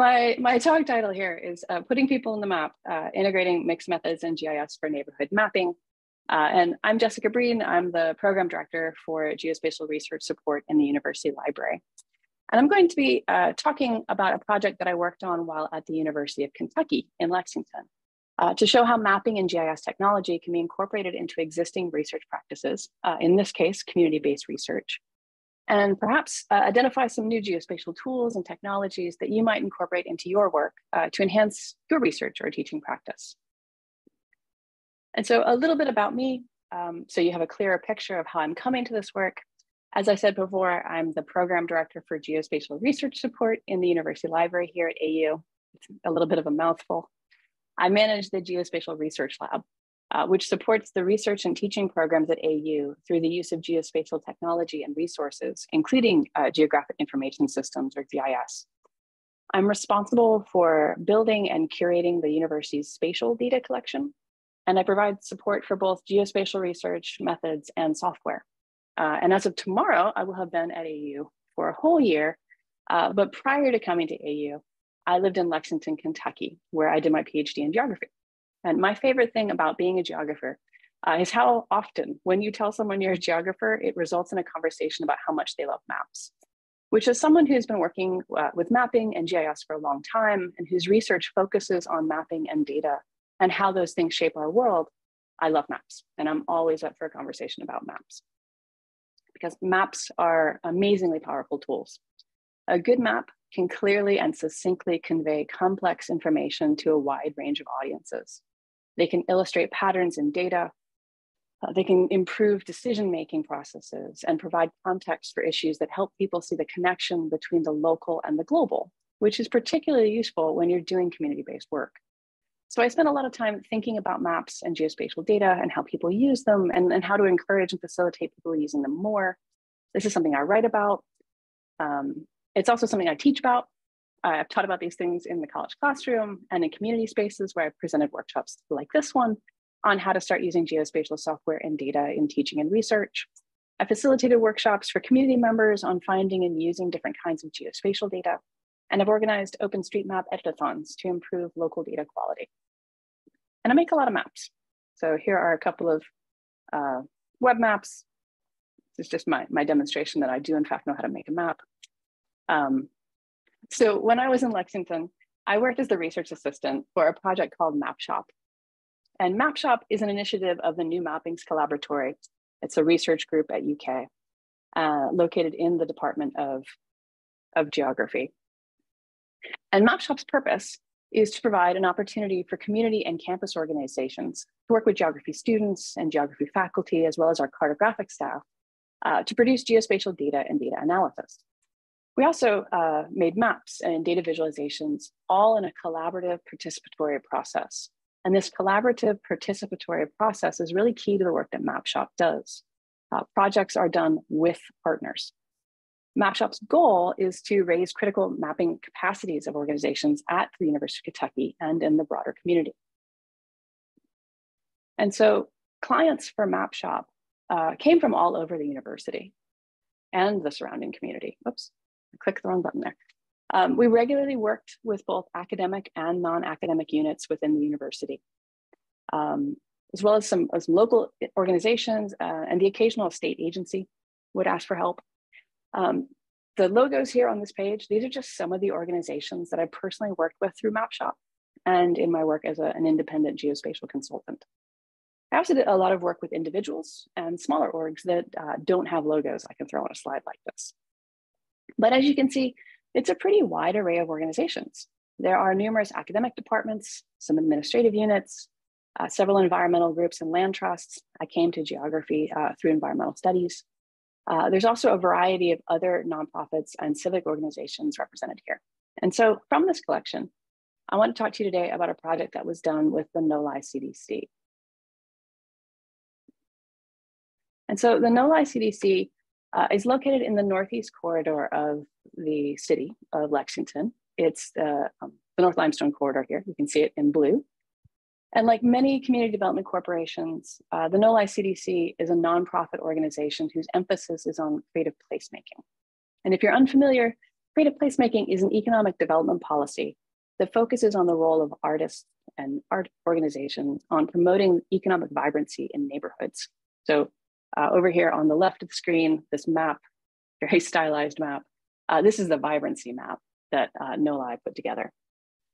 my, my talk title here is uh, Putting People in the Map, uh, Integrating Mixed Methods and GIS for Neighborhood Mapping. Uh, and I'm Jessica Breen. I'm the Program Director for Geospatial Research Support in the University Library. And I'm going to be uh, talking about a project that I worked on while at the University of Kentucky in Lexington uh, to show how mapping and GIS technology can be incorporated into existing research practices, uh, in this case, community-based research, and perhaps uh, identify some new geospatial tools and technologies that you might incorporate into your work uh, to enhance your research or teaching practice. And so a little bit about me, um, so you have a clearer picture of how I'm coming to this work. As I said before, I'm the program director for geospatial research support in the University Library here at AU. It's a little bit of a mouthful. I manage the Geospatial Research Lab, uh, which supports the research and teaching programs at AU through the use of geospatial technology and resources, including uh, geographic information systems or GIS. I'm responsible for building and curating the university's spatial data collection, and I provide support for both geospatial research methods and software. Uh, and as of tomorrow, I will have been at AU for a whole year. Uh, but prior to coming to AU, I lived in Lexington, Kentucky, where I did my PhD in geography. And my favorite thing about being a geographer uh, is how often, when you tell someone you're a geographer, it results in a conversation about how much they love maps. Which, is someone who's been working uh, with mapping and GIS for a long time and whose research focuses on mapping and data and how those things shape our world, I love maps. And I'm always up for a conversation about maps because maps are amazingly powerful tools. A good map can clearly and succinctly convey complex information to a wide range of audiences. They can illustrate patterns in data. Uh, they can improve decision-making processes and provide context for issues that help people see the connection between the local and the global, which is particularly useful when you're doing community-based work. So I spent a lot of time thinking about maps and geospatial data and how people use them and, and how to encourage and facilitate people using them more. This is something I write about. Um, it's also something I teach about. I've taught about these things in the college classroom and in community spaces where I've presented workshops like this one on how to start using geospatial software and data in teaching and research. I facilitated workshops for community members on finding and using different kinds of geospatial data. And I've organized OpenStreetMap editathons to improve local data quality. And I make a lot of maps. So here are a couple of uh, web maps. This is just my, my demonstration that I do in fact know how to make a map. Um, so when I was in Lexington, I worked as the research assistant for a project called MapShop. And MapShop is an initiative of the New Mappings Collaboratory. It's a research group at UK, uh, located in the Department of, of Geography. And MapShop's purpose is to provide an opportunity for community and campus organizations to work with geography students and geography faculty, as well as our cartographic staff, uh, to produce geospatial data and data analysis. We also uh, made maps and data visualizations, all in a collaborative participatory process. And this collaborative participatory process is really key to the work that MapShop does. Uh, projects are done with partners. MapShop's goal is to raise critical mapping capacities of organizations at the University of Kentucky and in the broader community. And so clients for MapShop uh, came from all over the university and the surrounding community. Oops click the wrong button there. Um, we regularly worked with both academic and non-academic units within the university, um, as well as some, as local organizations uh, and the occasional state agency would ask for help. Um, the logos here on this page, these are just some of the organizations that I personally worked with through MapShop and in my work as a, an independent geospatial consultant. I also did a lot of work with individuals and smaller orgs that uh, don't have logos I can throw on a slide like this. But as you can see, it's a pretty wide array of organizations. There are numerous academic departments, some administrative units, uh, several environmental groups and land trusts. I came to geography uh, through environmental studies. Uh, there's also a variety of other nonprofits and civic organizations represented here. And so from this collection, I want to talk to you today about a project that was done with the NOLI CDC. And so the NOLI CDC uh, is located in the northeast corridor of the city of Lexington. It's the, um, the North Limestone Corridor here. You can see it in blue. And like many community development corporations, uh, the NOLI CDC is a nonprofit organization whose emphasis is on creative placemaking. And if you're unfamiliar, creative placemaking is an economic development policy that focuses on the role of artists and art organizations on promoting economic vibrancy in neighborhoods. So uh, over here on the left of the screen, this map, very stylized map, uh, this is the vibrancy map that uh, NOLI put together,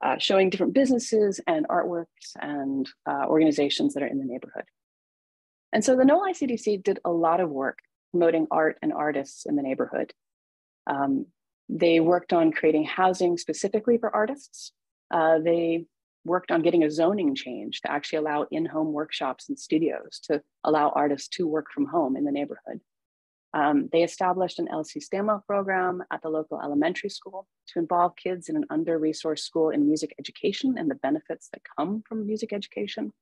uh, showing different businesses and artworks and uh, organizations that are in the neighborhood. And so the NOLI CDC did a lot of work promoting art and artists in the neighborhood. Um, they worked on creating housing specifically for artists. Uh, they worked on getting a zoning change to actually allow in-home workshops and studios to allow artists to work from home in the neighborhood. Um, they established an El Sistema program at the local elementary school to involve kids in an under-resourced school in music education and the benefits that come from music education.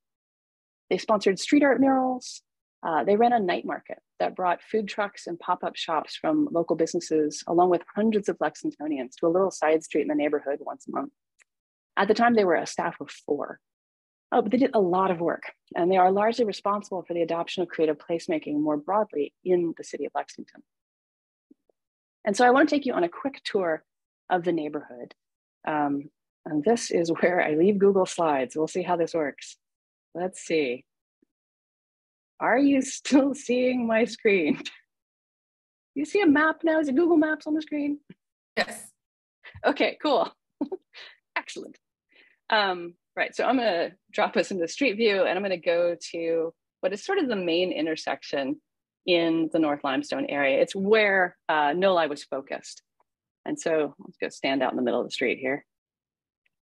They sponsored street art murals. Uh, they ran a night market that brought food trucks and pop-up shops from local businesses, along with hundreds of Lexingtonians to a little side street in the neighborhood once a month. At the time, they were a staff of four. Oh, but they did a lot of work, and they are largely responsible for the adoption of creative placemaking more broadly in the city of Lexington. And so I want to take you on a quick tour of the neighborhood. Um, and this is where I leave Google Slides. We'll see how this works. Let's see. Are you still seeing my screen? You see a map now? Is it Google Maps on the screen? Yes. Okay, cool. Excellent. Um, right, so I'm gonna drop us into Street View and I'm gonna go to what is sort of the main intersection in the North Limestone area. It's where uh, NOLI was focused. And so let's go stand out in the middle of the street here.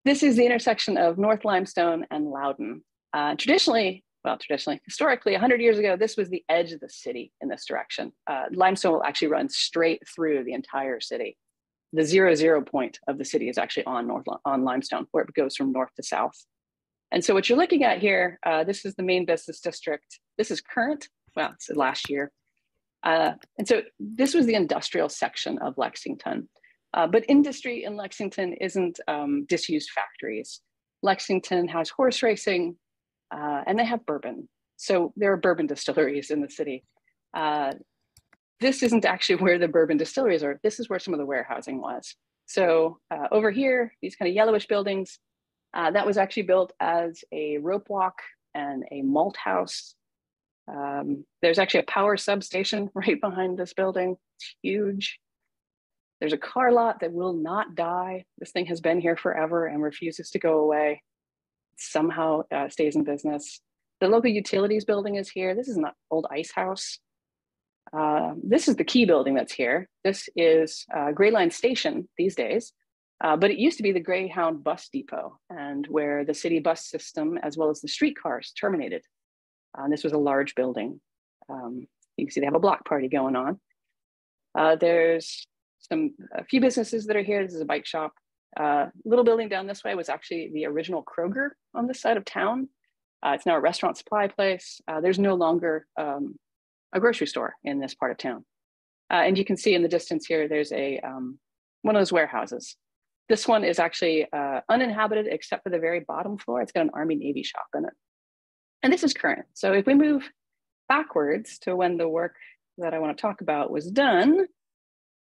This is the intersection of North Limestone and Loudon. Uh, traditionally, well, traditionally, historically, 100 years ago, this was the edge of the city in this direction. Uh, limestone will actually run straight through the entire city the zero zero point of the city is actually on North on Limestone, where it goes from north to south. And so what you're looking at here, uh, this is the main business district. This is current, well, it's last year. Uh, and so this was the industrial section of Lexington. Uh, but industry in Lexington isn't um, disused factories. Lexington has horse racing uh, and they have bourbon. So there are bourbon distilleries in the city. This isn't actually where the bourbon distilleries are. This is where some of the warehousing was. So uh, over here, these kind of yellowish buildings, uh, that was actually built as a rope walk and a malt house. Um, there's actually a power substation right behind this building. It's huge. There's a car lot that will not die. This thing has been here forever and refuses to go away. It somehow uh, stays in business. The local utilities building is here. This is an old ice house. Uh, this is the key building that's here. This is uh, Gray Line Station these days, uh, but it used to be the Greyhound bus depot and where the city bus system as well as the streetcars terminated. Uh, and this was a large building. Um, you can see they have a block party going on. Uh, there's some a few businesses that are here. This is a bike shop. Uh, little building down this way was actually the original Kroger on this side of town. it's now a restaurant supply place. there's no longer um, a grocery store in this part of town. Uh, and you can see in the distance here, there's a um, one of those warehouses. This one is actually uh, uninhabited except for the very bottom floor. It's got an Army Navy shop in it. And this is current. So if we move backwards to when the work that I want to talk about was done,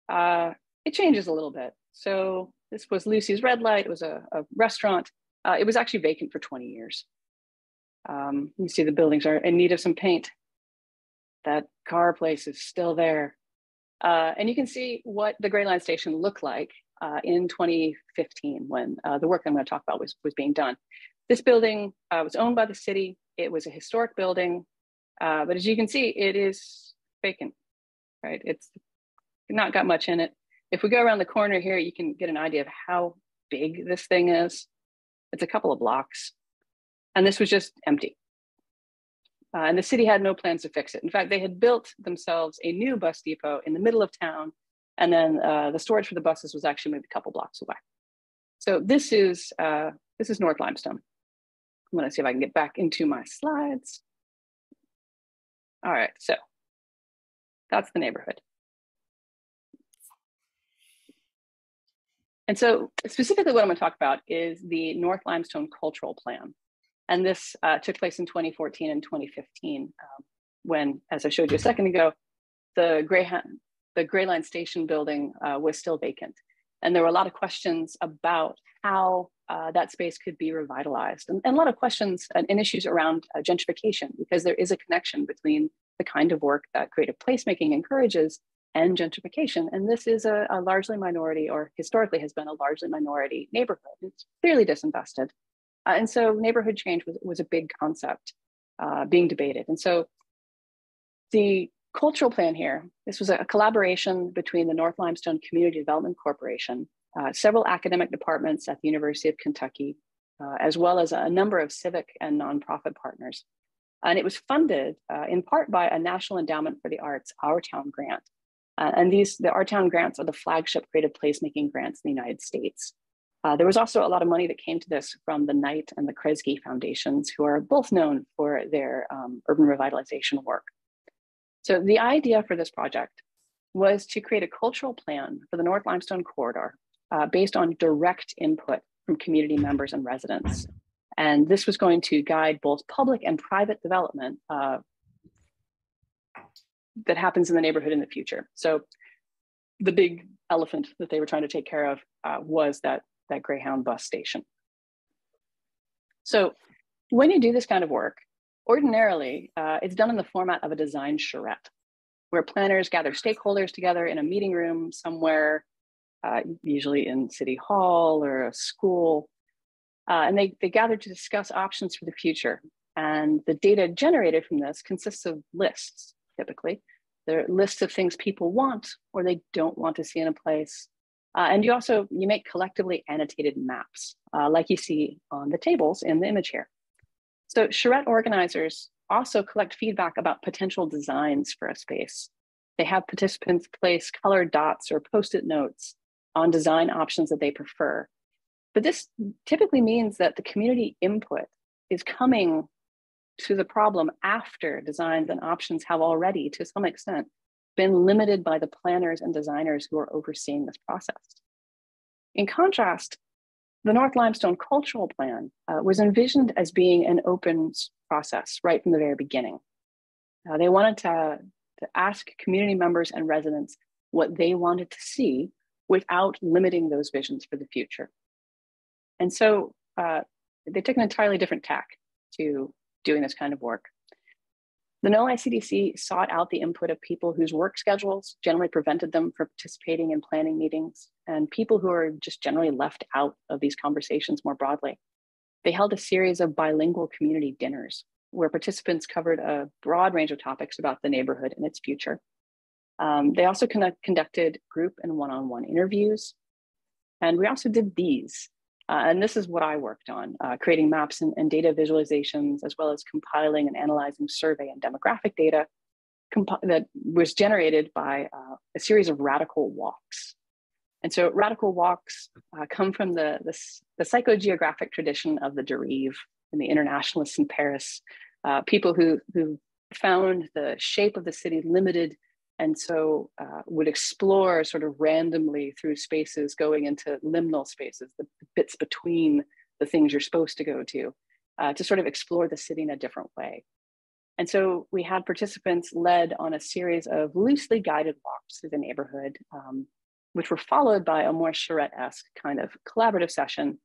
uh, it changes a little bit. So this was Lucy's Red Light. It was a, a restaurant. Uh, it was actually vacant for 20 years. Um, you see the buildings are in need of some paint that car place is still there. Uh, and you can see what the Gray Line station looked like uh, in 2015 when uh, the work I'm going to talk about was, was being done. This building uh, was owned by the city. It was a historic building, uh, but as you can see, it is vacant, right? It's not got much in it. If we go around the corner here, you can get an idea of how big this thing is. It's a couple of blocks. And this was just empty. Uh, and the city had no plans to fix it. In fact, they had built themselves a new bus depot in the middle of town, and then uh, the storage for the buses was actually moved a couple blocks away. So this is uh, this is North Limestone. I'm going to see if I can get back into my slides. All right, so that's the neighborhood. And so specifically what I'm going to talk about is the North Limestone Cultural Plan. And this uh, took place in 2014 and 2015 um, when, as I showed you a second ago, the Greyhound, the Gray Line Station building uh, was still vacant. And there were a lot of questions about how uh, that space could be revitalized and, and, a lot of questions and, and issues around uh, gentrification because there is a connection between the kind of work that creative placemaking encourages and gentrification. And this is a, a largely minority or historically has been a largely minority neighborhood. It's clearly disinvested. Uh, and so neighborhood change was, was a big concept uh, being debated. And so the cultural plan here, this was a collaboration between the North Limestone Community Development Corporation, uh, several academic departments at the University of Kentucky, uh, as well as a number of civic and nonprofit partners. And it was funded uh, in part by a National Endowment for the Arts, Our Town grant. Uh, and these, the Our Town grants are the flagship creative placemaking grants in the United States. Uh, there was also a lot of money that came to this from the Knight and the Kresge Foundations, who are both known for their um, urban revitalization work. So the idea for this project was to create a cultural plan for the North Limestone Corridor uh, based on direct input from community members and residents. And this was going to guide both public and private development uh, that happens in the neighborhood in the future. So the big elephant that they were trying to take care of uh, was that, that Greyhound bus station. So when you do this kind of work, Ordinarily, uh, it's done in the format of a design charrette, where planners gather stakeholders together in a meeting room somewhere, uh, usually in City Hall or a school, uh, and they, they gather to discuss options for the future. And the data generated from this consists of lists, typically. They're lists of things people want or they don't want to see in a place. Uh, and you also, you make collectively annotated maps, uh, like you see on the tables in the image here. So charrette organizers also collect feedback about potential designs for a space. They have participants place colored dots or post-it notes on design options that they prefer. But this typically means that the community input is coming to the problem after designs and options have already, to some extent, been limited by the planners and designers who are overseeing this process. In contrast, the North Limestone Cultural Plan uh, was envisioned as being an open process right from the very beginning. Uh, they wanted to, to ask community members and residents what they wanted to see without limiting those visions for the future. And so uh, they took an entirely different tack to doing this kind of work. The NOLI CDC sought out the input of people whose work schedules generally prevented them from participating in planning meetings and people who are just generally left out of these conversations more broadly. They held a series of bilingual community dinners where participants covered a broad range of topics about the neighborhood and its future. Um, they also conducted group and one-on-one interviews. And we also did these. Uh, and this is what I worked on, uh, creating maps and, and, data visualizations, as well as compiling and analyzing survey and demographic data that was generated by uh, a series of radical walks. And so radical walks uh, come from the, the, the, psychogeographic tradition of the Derive and the internationalists in Paris, uh, people who, who found the shape of the city limited and so uh, would explore sort of randomly through spaces going into liminal spaces the bits between the things you're supposed to go to uh, to sort of explore the city in a different way. And so we had participants led on a series of loosely guided walks through the neighborhood um, which were followed by a more charrette-esque kind of collaborative session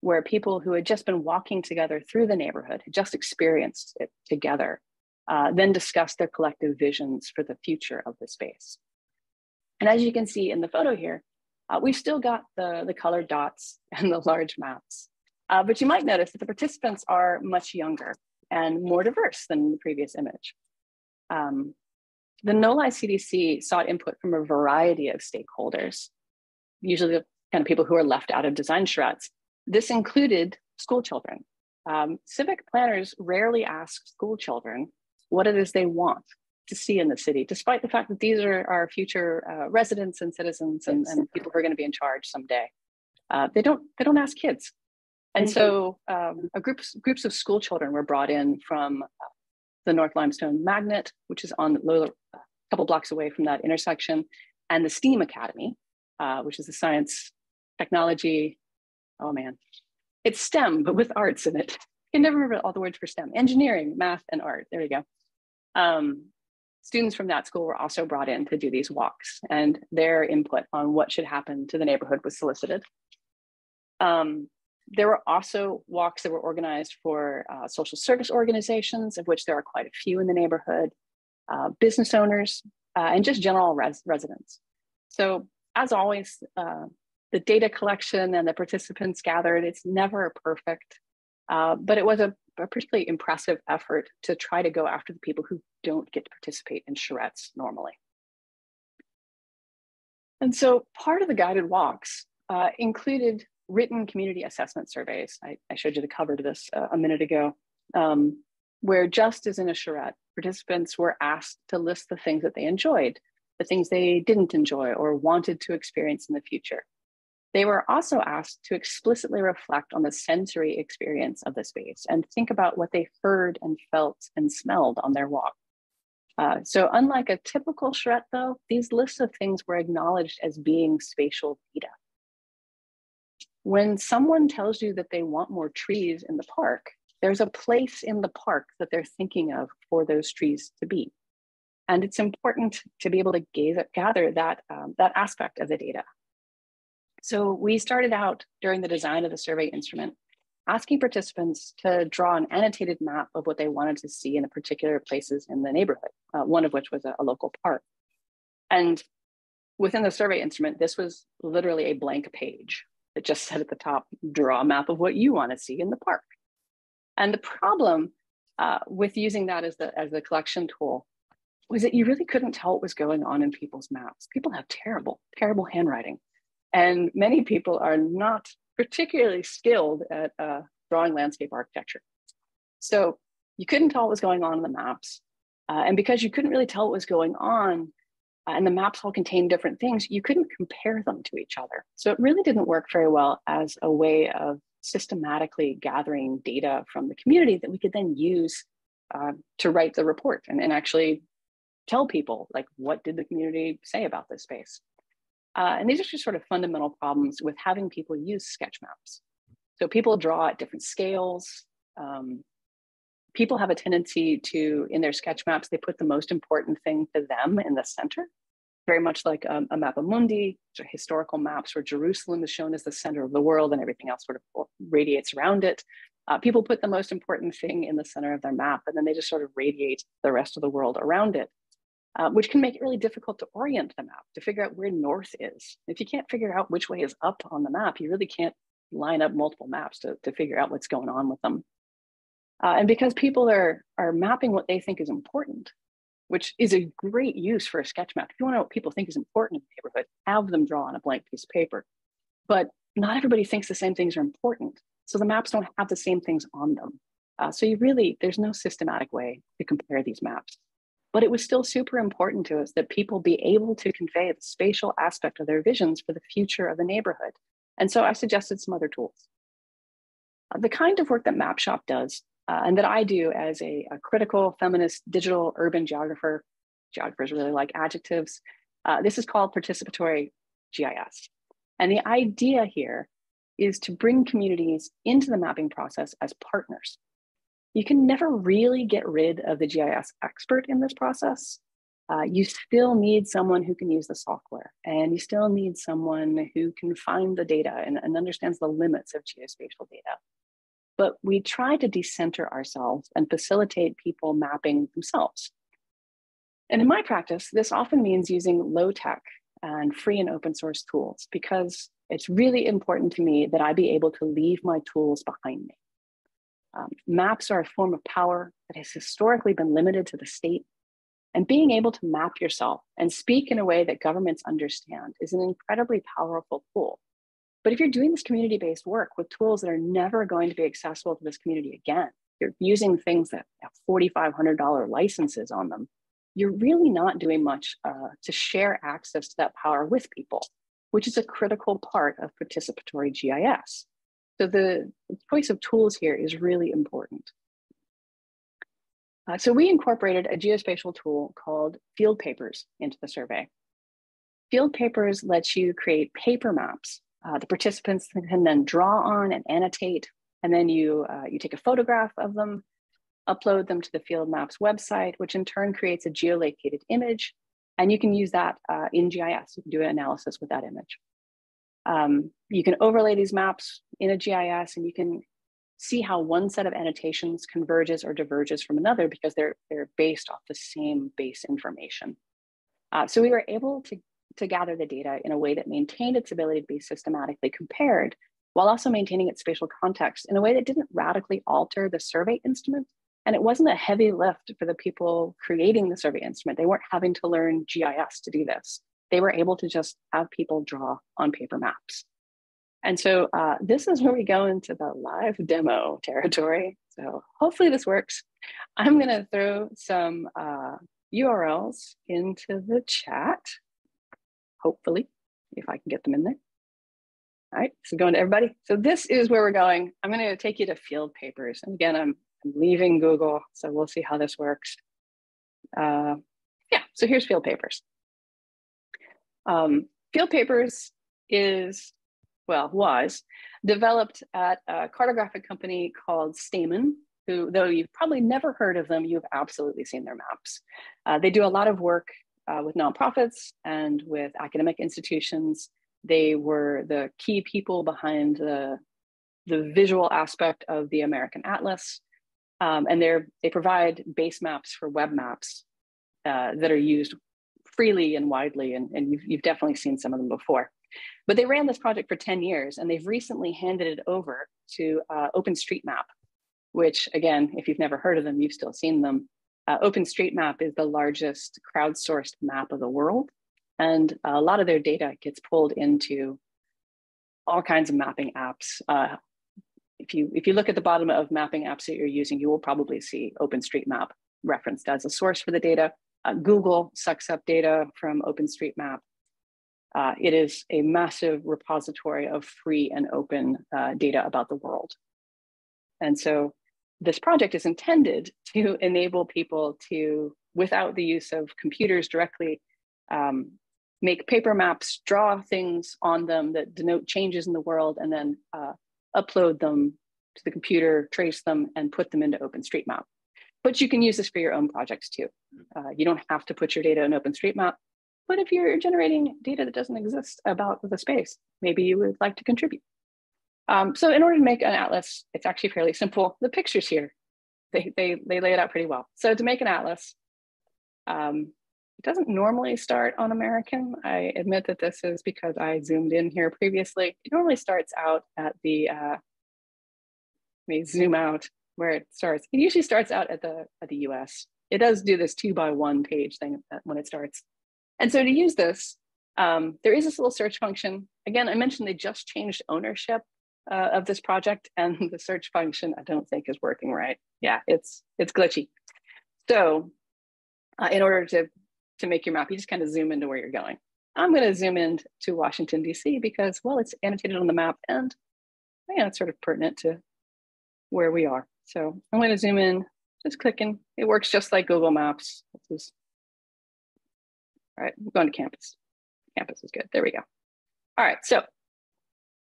where people who had just been walking together through the neighborhood had just experienced it together uh, then discuss their collective visions for the future of the space. And as you can see in the photo here, uh, we've still got the, the colored dots and the large maps. Uh, but you might notice that the participants are much younger and more diverse than the previous image. Um, the NOLI CDC sought input from a variety of stakeholders, usually the kind of people who are left out of design charrettes. This included school children. Um, civic planners rarely ask school children what it is they want to see in the city, despite the fact that these are our future uh, residents and citizens and, and, people who are going to be in charge someday. Uh, they don't they don't ask kids, and so um, a groups groups of school children were brought in from uh, the North Limestone Magnet, which is on the a couple blocks away from that intersection, and the STEAM Academy, uh, which is the science technology. Oh man, it's STEM but with arts in it. I can never remember all the words for STEM: engineering, math, and art. There you go. Um, students from that school were also brought in to do these walks and their input on what should happen to the neighborhood was solicited. Um, there were also walks that were organized for uh, social service organizations, of which there are quite a few in the neighborhood, uh, business owners, uh, and just general res residents. So as always, uh, the data collection and the participants gathered, it's never perfect, uh, but it was a, a, particularly impressive effort to try to go after the people who don't get to participate in charrettes normally. And so part of the guided walks uh, included written community assessment surveys. I, I, showed you the cover to this uh, a minute ago, um, where just as in a charrette, participants were asked to list the things that they enjoyed, the things they didn't enjoy or wanted to experience in the future. They were also asked to explicitly reflect on the sensory experience of the space and think about what they heard and felt and smelled on their walk. Uh, so unlike a typical charrette though, these lists of things were acknowledged as being spatial data. When someone tells you that they want more trees in the park, there's a place in the park that they're thinking of for those trees to be. And it's important to be able to gaze, gather that, um, that aspect of the data. So we started out during the design of the survey instrument, asking participants to draw an annotated map of what they wanted to see in the particular places in the neighborhood, uh, one of which was a, a local park. And within the survey instrument, this was literally a blank page that just said at the top, draw a map of what you want to see in the park. And the problem uh, with using that as the, as the collection tool was that you really couldn't tell what was going on in people's maps. People have terrible, terrible handwriting. And many people are not particularly skilled at uh, drawing landscape architecture. So you couldn't tell what was going on in the maps. Uh, and because you couldn't really tell what was going on, uh, and the maps all contained different things, you couldn't compare them to each other. So it really didn't work very well as a way of systematically gathering data from the community that we could then use uh, to write the report and, and actually tell people like what did the community say about this space uh, and these are just sort of fundamental problems with having people use sketch maps. So people draw at different scales. Um, people have a tendency to in their sketch maps they put the most important thing to them in the center. Very much like um, a mappa mundi historical maps where jerusalem is shown as the center of the world and everything else sort of radiates around it. Uh, people put the most important thing in the center of their map and then they just sort of radiate the rest of the world around it uh, which can make it really difficult to orient the map, to figure out where north is. If you can't figure out which way is up on the map, you really can't line up multiple maps to, to figure out what's going on with them. Uh, and because people are, are mapping what they think is important, which is a great use for a sketch map. If you want to know what people think is important in the neighborhood, have them draw on a blank piece of paper. But not everybody thinks the same things are important. So the maps don't have the same things on them. Uh, so you really, there's no systematic way to compare these maps. But it was still super important to us that people be able to convey the spatial aspect of their visions for the future of the neighborhood. And so I suggested some other tools. Uh, the kind of work that MapShop does uh, and that I do as a, a, critical feminist digital urban geographer, geographers really like adjectives, uh, this is called participatory GIS. And the idea here is to bring communities into the mapping process as partners you can never really get rid of the GIS expert in this process. Uh, you still need someone who can use the software and you still need someone who can find the data and, and understands the limits of geospatial data. But we try to decenter ourselves and facilitate people mapping themselves. And in my practice, this often means using low tech and free and open source tools because it's really important to me that I be able to leave my tools behind me. Um, maps are a form of power that has historically been limited to the state. And being able to map yourself and speak in a way that governments understand is an incredibly powerful tool. But if you're doing this community based work with tools that are never going to be accessible to this community again, you're using things that have $4,500 licenses on them, you're really not doing much uh, to share access to that power with people, which is a critical part of participatory GIS. So the choice of tools here is really important. Uh, so we incorporated a geospatial tool called Field Papers into the survey. Field Papers lets you create paper maps. Uh, the participants can then draw on and annotate, and then you, uh, you take a photograph of them. upload them to the Field Maps website, which in turn creates a geolocated image. And you can use that uh, in GIS. You can do an analysis with that image. Um, you can overlay these maps in a GIS and you can see how one set of annotations converges or diverges from another because they're, they're based off the same base information. Uh, so we were able to, to gather the data in a way that maintained its ability to be systematically compared while also maintaining its spatial context in a way that didn't radically alter the survey instrument. And it wasn't a heavy lift for the people creating the survey instrument. They weren't having to learn GIS to do this they were able to just have people draw on paper maps. And so uh, this is where we go into the live demo territory. So hopefully this works. I'm gonna throw some uh, URLs into the chat, hopefully, if I can get them in there. All right, so going to everybody. So this is where we're going. I'm gonna take you to field papers. And again, I'm, I'm leaving Google, so we'll see how this works. Uh, yeah, so here's field papers. Um, Field Papers is, well, was developed at a cartographic company called Stamen, who, though you've probably never heard of them, you've absolutely seen their maps. Uh, they do a lot of work uh, with nonprofits and with academic institutions. They were the key people behind the, the visual aspect of the American Atlas. Um, and they they provide base maps for web maps uh, that are used freely and widely, and, and you've, you've definitely seen some of them before. But they ran this project for 10 years and they've recently handed it over to uh, OpenStreetMap, which again, if you've never heard of them, you've still seen them. Uh, OpenStreetMap is the largest crowdsourced map of the world. And a lot of their data gets pulled into all kinds of mapping apps. Uh, if you if you look at the bottom of mapping apps that you're using, you will probably see OpenStreetMap referenced as a source for the data. Uh, Google sucks up data from OpenStreetMap. Uh, it is a massive repository of free and open uh, data about the world. And so this project is intended to enable people to, without the use of computers directly, um, make paper maps, draw things on them that denote changes in the world, and then uh, upload them to the computer, trace them, and put them into OpenStreetMap. But you can use this for your own projects too. Uh, you don't have to put your data in OpenStreetMap. But if you're generating data that doesn't exist about the space, maybe you would like to contribute. Um, so in order to make an atlas, it's actually fairly simple. The pictures here, they, they, they lay it out pretty well. So to make an atlas, um, it doesn't normally start on American. I admit that this is because I zoomed in here previously. It normally starts out at the, uh, let me zoom out where it starts. It usually starts out at the at the US. It does do this two by one page thing when it starts. And so to use this, um, there is this little search function. Again, I mentioned they just changed ownership uh, of this project, and the search function I don't think is working right. Yeah, it's it's glitchy. So, uh, in order to to make your map, you just kind of zoom into where you're going. I'm going to zoom in to Washington D.C. because well, it's annotated on the map, and yeah, it's sort of pertinent to where we are. So I'm going to zoom in, just clicking. It works just like Google Maps. This is, all right, I'm going to campus. Campus is good. There we go. All right, so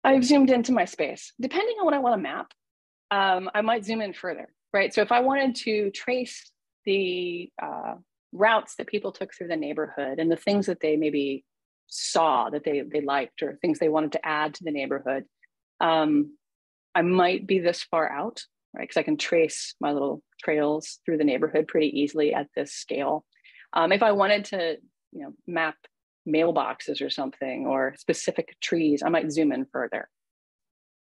I've zoomed into my space. Depending on what I want to map, um, I might zoom in further, right? So if I wanted to trace the uh, routes that people took through the neighborhood and the things that they maybe saw that they, they liked or things they wanted to add to the neighborhood, um, I might be this far out right? Because I can trace my little trails through the neighborhood pretty easily at this scale. Um, if I wanted to, you know, map mailboxes or something or specific trees, I might zoom in further.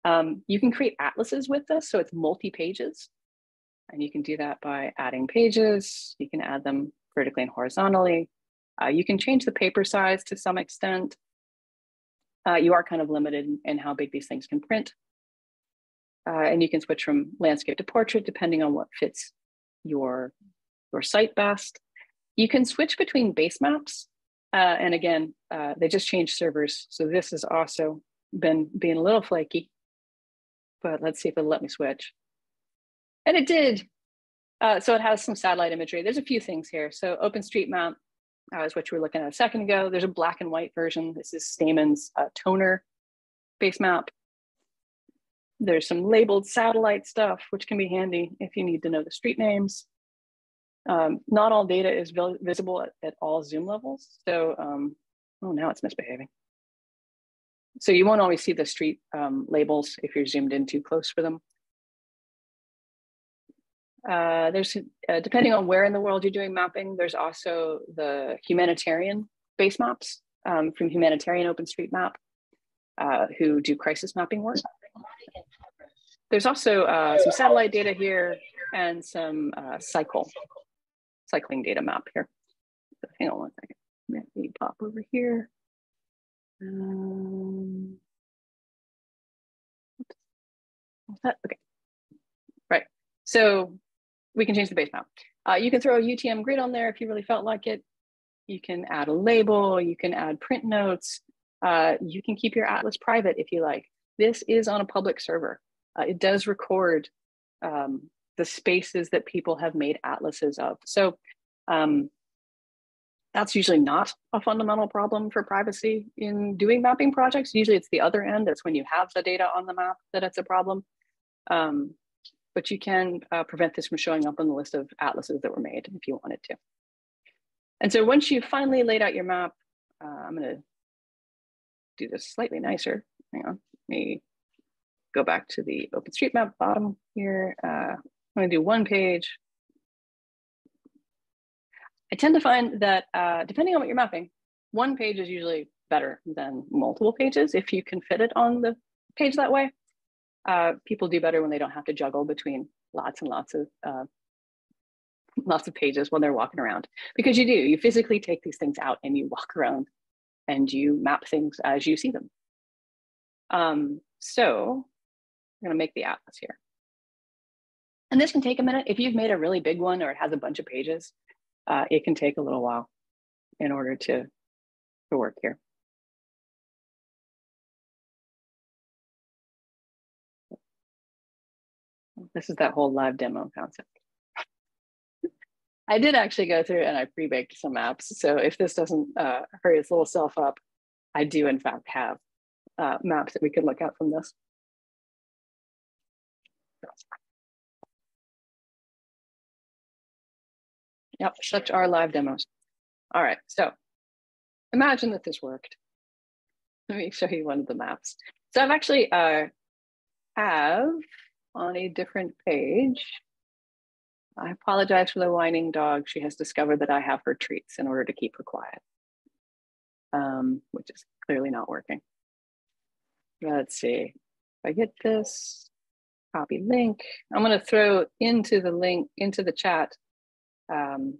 Um, you can create atlases with this, so it's multi-pages. And you can do that by adding pages. You can add them vertically and horizontally. Uh, you can change the paper size to some extent. Uh, you are kind of limited in how big these things can print. Uh, and you can switch from landscape to portrait depending on what fits your, your site best. You can switch between base maps. Uh, and again, uh, they just changed servers. So this has also been being a little flaky, but let's see if it'll let me switch. And it did. Uh, so it has some satellite imagery. There's a few things here. So OpenStreetMap uh, is what you were looking at a second ago. There's a black and white version. This is Stamen's uh, toner base map. There's some labeled satellite stuff, which can be handy if you need to know the street names. Um, not all data is visible at, at, all zoom levels. So, um, oh, now it's misbehaving. So you won't always see the street um, labels if you're zoomed in too close for them. Uh, there's, uh, depending on where in the world you're doing mapping, there's also the humanitarian base maps um, from Humanitarian OpenStreetMap, uh, who do crisis mapping work. There's also uh, some satellite data here and some uh, cycle, cycling data map here. So hang on one second. Let me pop over here. Um, that? Okay. Right. So we can change the base map. Uh, you can throw a UTM grid on there if you really felt like it. You can add a label, you can add print notes. Uh, you can keep your atlas private if you like. This is on a public server. Uh, it does record um, the spaces that people have made atlases of. So um, that's usually not a fundamental problem for privacy in doing mapping projects. Usually it's the other end. That's when you have the data on the map that it's a problem. Um, but you can uh, prevent this from showing up on the list of atlases that were made if you wanted to. And so once you've finally laid out your map, uh, I'm gonna do this slightly nicer. Hang on, me go back to the OpenStreetMap bottom here. Uh, I'm gonna do one page. I tend to find that uh, depending on what you're mapping, one page is usually better than multiple pages if you can fit it on the page that way uh, people do better when they don't have to juggle between lots and lots of uh, lots of pages when they're walking around because you do you physically take these things out and you walk around and you map things as you see them um, so i'm going to make the atlas here and this can take a minute if you've made a really big one or it has a bunch of pages uh, it can take a little while in order to to work here This is that whole live demo concept. I did actually go through and I pre-baked some apps. So if this doesn't uh, hurry its little self up, I do in fact have uh, maps that we could look at from this. Yep, such are live demos. All right, so imagine that this worked. Let me show you one of the maps. So I've actually uh, have on a different page. I apologize for the whining dog. She has discovered that I have her treats in order to keep her quiet, um, which is clearly not working. Let's see. If I get this, copy link. I'm going to throw into the link, into the chat, um,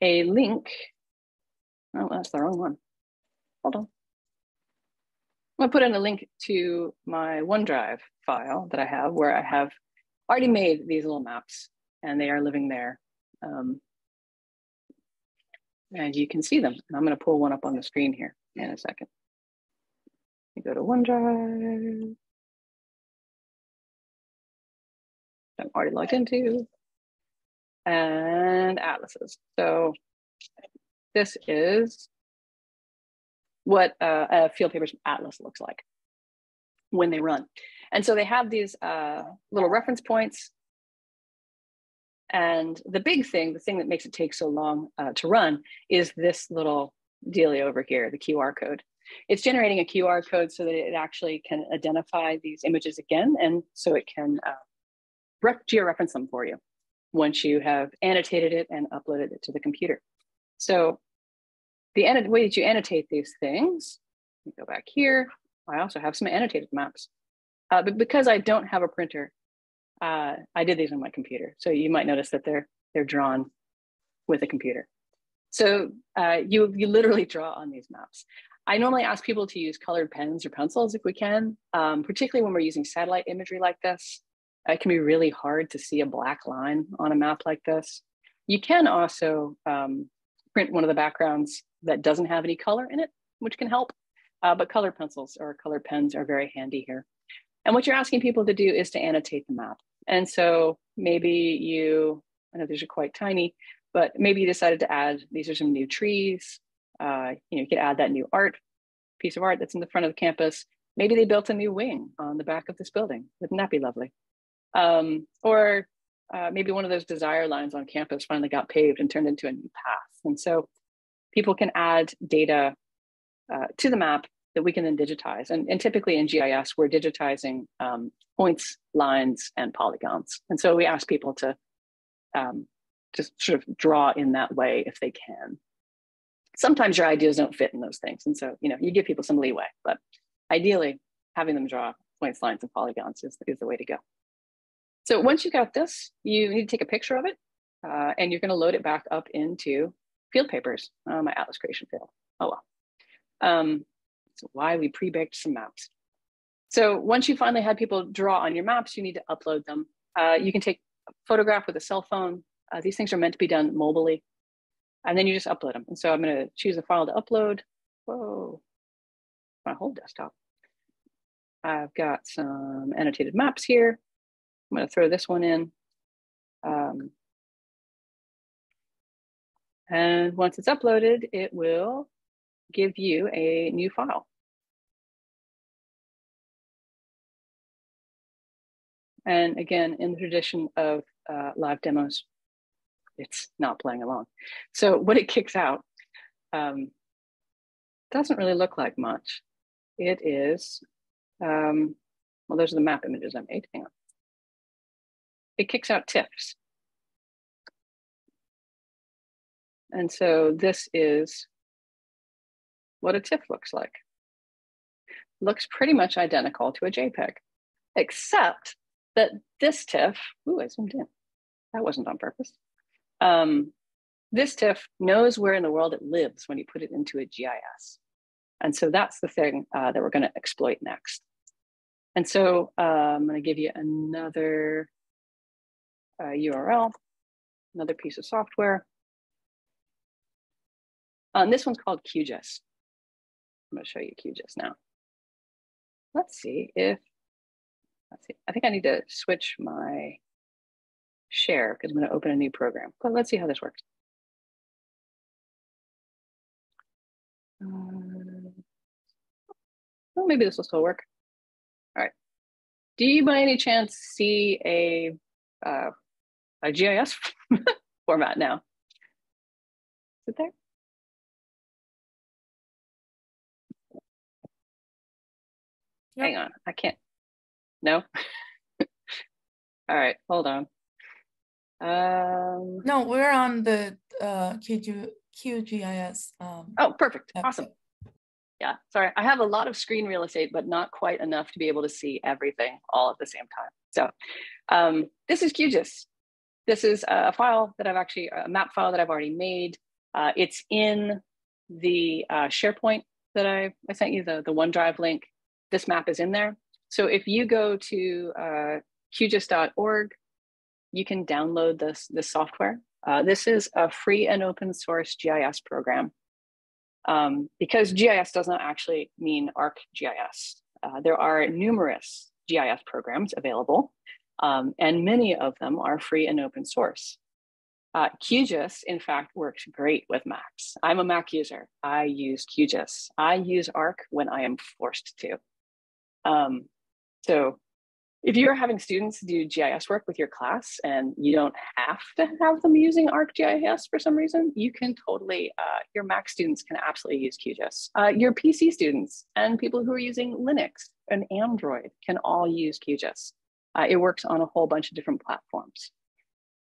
a link. Oh, that's the wrong one. Hold on. I'm gonna put in a link to my OneDrive file that I have where I have already made these little maps and they are living there. Um, and you can see them. And I'm gonna pull one up on the screen here in a second. Go to OneDrive. I'm already logged into. And atlases. So this is what uh, a field papers atlas looks like when they run. And so they have these uh, little reference points. And the big thing, the thing that makes it take so long uh, to run is this little dealio over here, the QR code. It's generating a QR code so that it actually can identify these images again. And so it can uh, georeference them for you once you have annotated it and uploaded it to the computer. So the way that you annotate these things, go back here. I also have some annotated maps. Uh, but because I don't have a printer, uh, I did these on my computer. So you might notice that they're they're drawn with a computer. So uh, you you literally draw on these maps. I normally ask people to use colored pens or pencils if we can, um, particularly when we're using satellite imagery like this. It can be really hard to see a black line on a map like this. You can also um, print one of the backgrounds that doesn't have any color in it, which can help. Uh, but color pencils or color pens are very handy here. And what you're asking people to do is to annotate the map. And so maybe you, I know these are quite tiny, but maybe you decided to add, these are some new trees. Uh, you know, you could add that new art, piece of art that's in the front of the campus. maybe they built a new wing on the back of this building. Wouldn't that be lovely? Um, or uh, maybe one of those desire lines on campus finally got paved and turned into a new path. And so people can add data uh, to the map that we can then digitize. And, and typically in GIS, we're digitizing um, points, lines, and polygons. And so we ask people to um, just sort of draw in that way if they can. Sometimes your ideas don't fit in those things. And so, you know, you give people some leeway, but ideally having them draw points, lines, and polygons is, is the way to go. So once you've got this, you need to take a picture of it uh, and you're gonna load it back up into field papers, uh, my Atlas creation field. Oh well. Um, so why we pre-baked some maps. So once you finally had people draw on your maps, you need to upload them. Uh, you can take a photograph with a cell phone. Uh, these things are meant to be done mobilely. And then you just upload them. And so I'm gonna choose a file to upload. Whoa, my whole desktop. I've got some annotated maps here. I'm gonna throw this one in. Um, and once it's uploaded, it will give you a new file. And again, in the tradition of uh, live demos, it's not playing along. So what it kicks out um, doesn't really look like much. It is, um, well, those are the map images I made. Hang on. It kicks out TIFFs. And so this is what a TIFF looks like. Looks pretty much identical to a JPEG, except that this TIFF, ooh, I zoomed in. That wasn't on purpose. Um, this TIFF knows where in the world it lives when you put it into a GIS. And so that's the thing uh, that we're going to exploit next. And so uh, I'm going to give you another uh, URL, another piece of software. Um, this one's called QGIS. I'm going to show you QGIS now. Let's see if, let's see, I think I need to switch my share because I'm going to open a new program. But let's see how this works. Um, well, maybe this will still work. All right. Do you by any chance see a, uh, a GIS format now? Is it there? Yep. Hang on, I can't. No. All right, hold on. Um, no, we're on the uh, QG, QGIS. Um, oh, perfect. Awesome. Yeah, sorry. I have a lot of screen real estate, but not quite enough to be able to see everything all at the same time. So um, this is QGIS. This is a file that I've actually, a map file that I've already made. Uh, it's in the uh, SharePoint that I, I sent you, the, the OneDrive link this map is in there. So if you go to uh, QGIS.org, you can download this, this software. Uh, this is a free and open source GIS program. Um, because GIS does not actually mean ArcGIS. Uh, there are numerous GIS programs available, um, and many of them are free and open source. Uh, QGIS, in fact, works great with Macs. I'm a Mac user. I use QGIS. I use Arc when I am forced to. Um, so if you're having students do GIS work with your class and you don't have to have them using ArcGIS for some reason, you can totally, uh, your Mac students can absolutely use QGIS. Uh, your PC students and people who are using Linux and Android can all use QGIS. Uh, it works on a whole bunch of different platforms.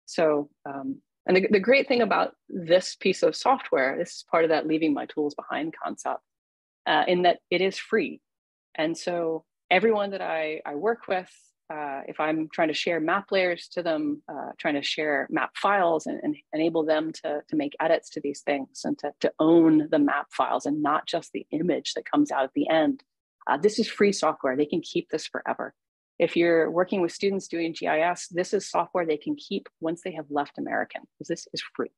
So, um, and the, the great thing about this piece of software, this is part of that leaving my tools behind concept, uh, in that it is free. And so everyone that I, I work with, uh, if I'm trying to share map layers to them, uh, trying to share map files and, and, enable them to, to make edits to these things and to, to own the map files and not just the image that comes out at the end. Uh, this is free software. They can keep this forever. If you're working with students doing GIS, this is software they can keep once they have left American, because this is free.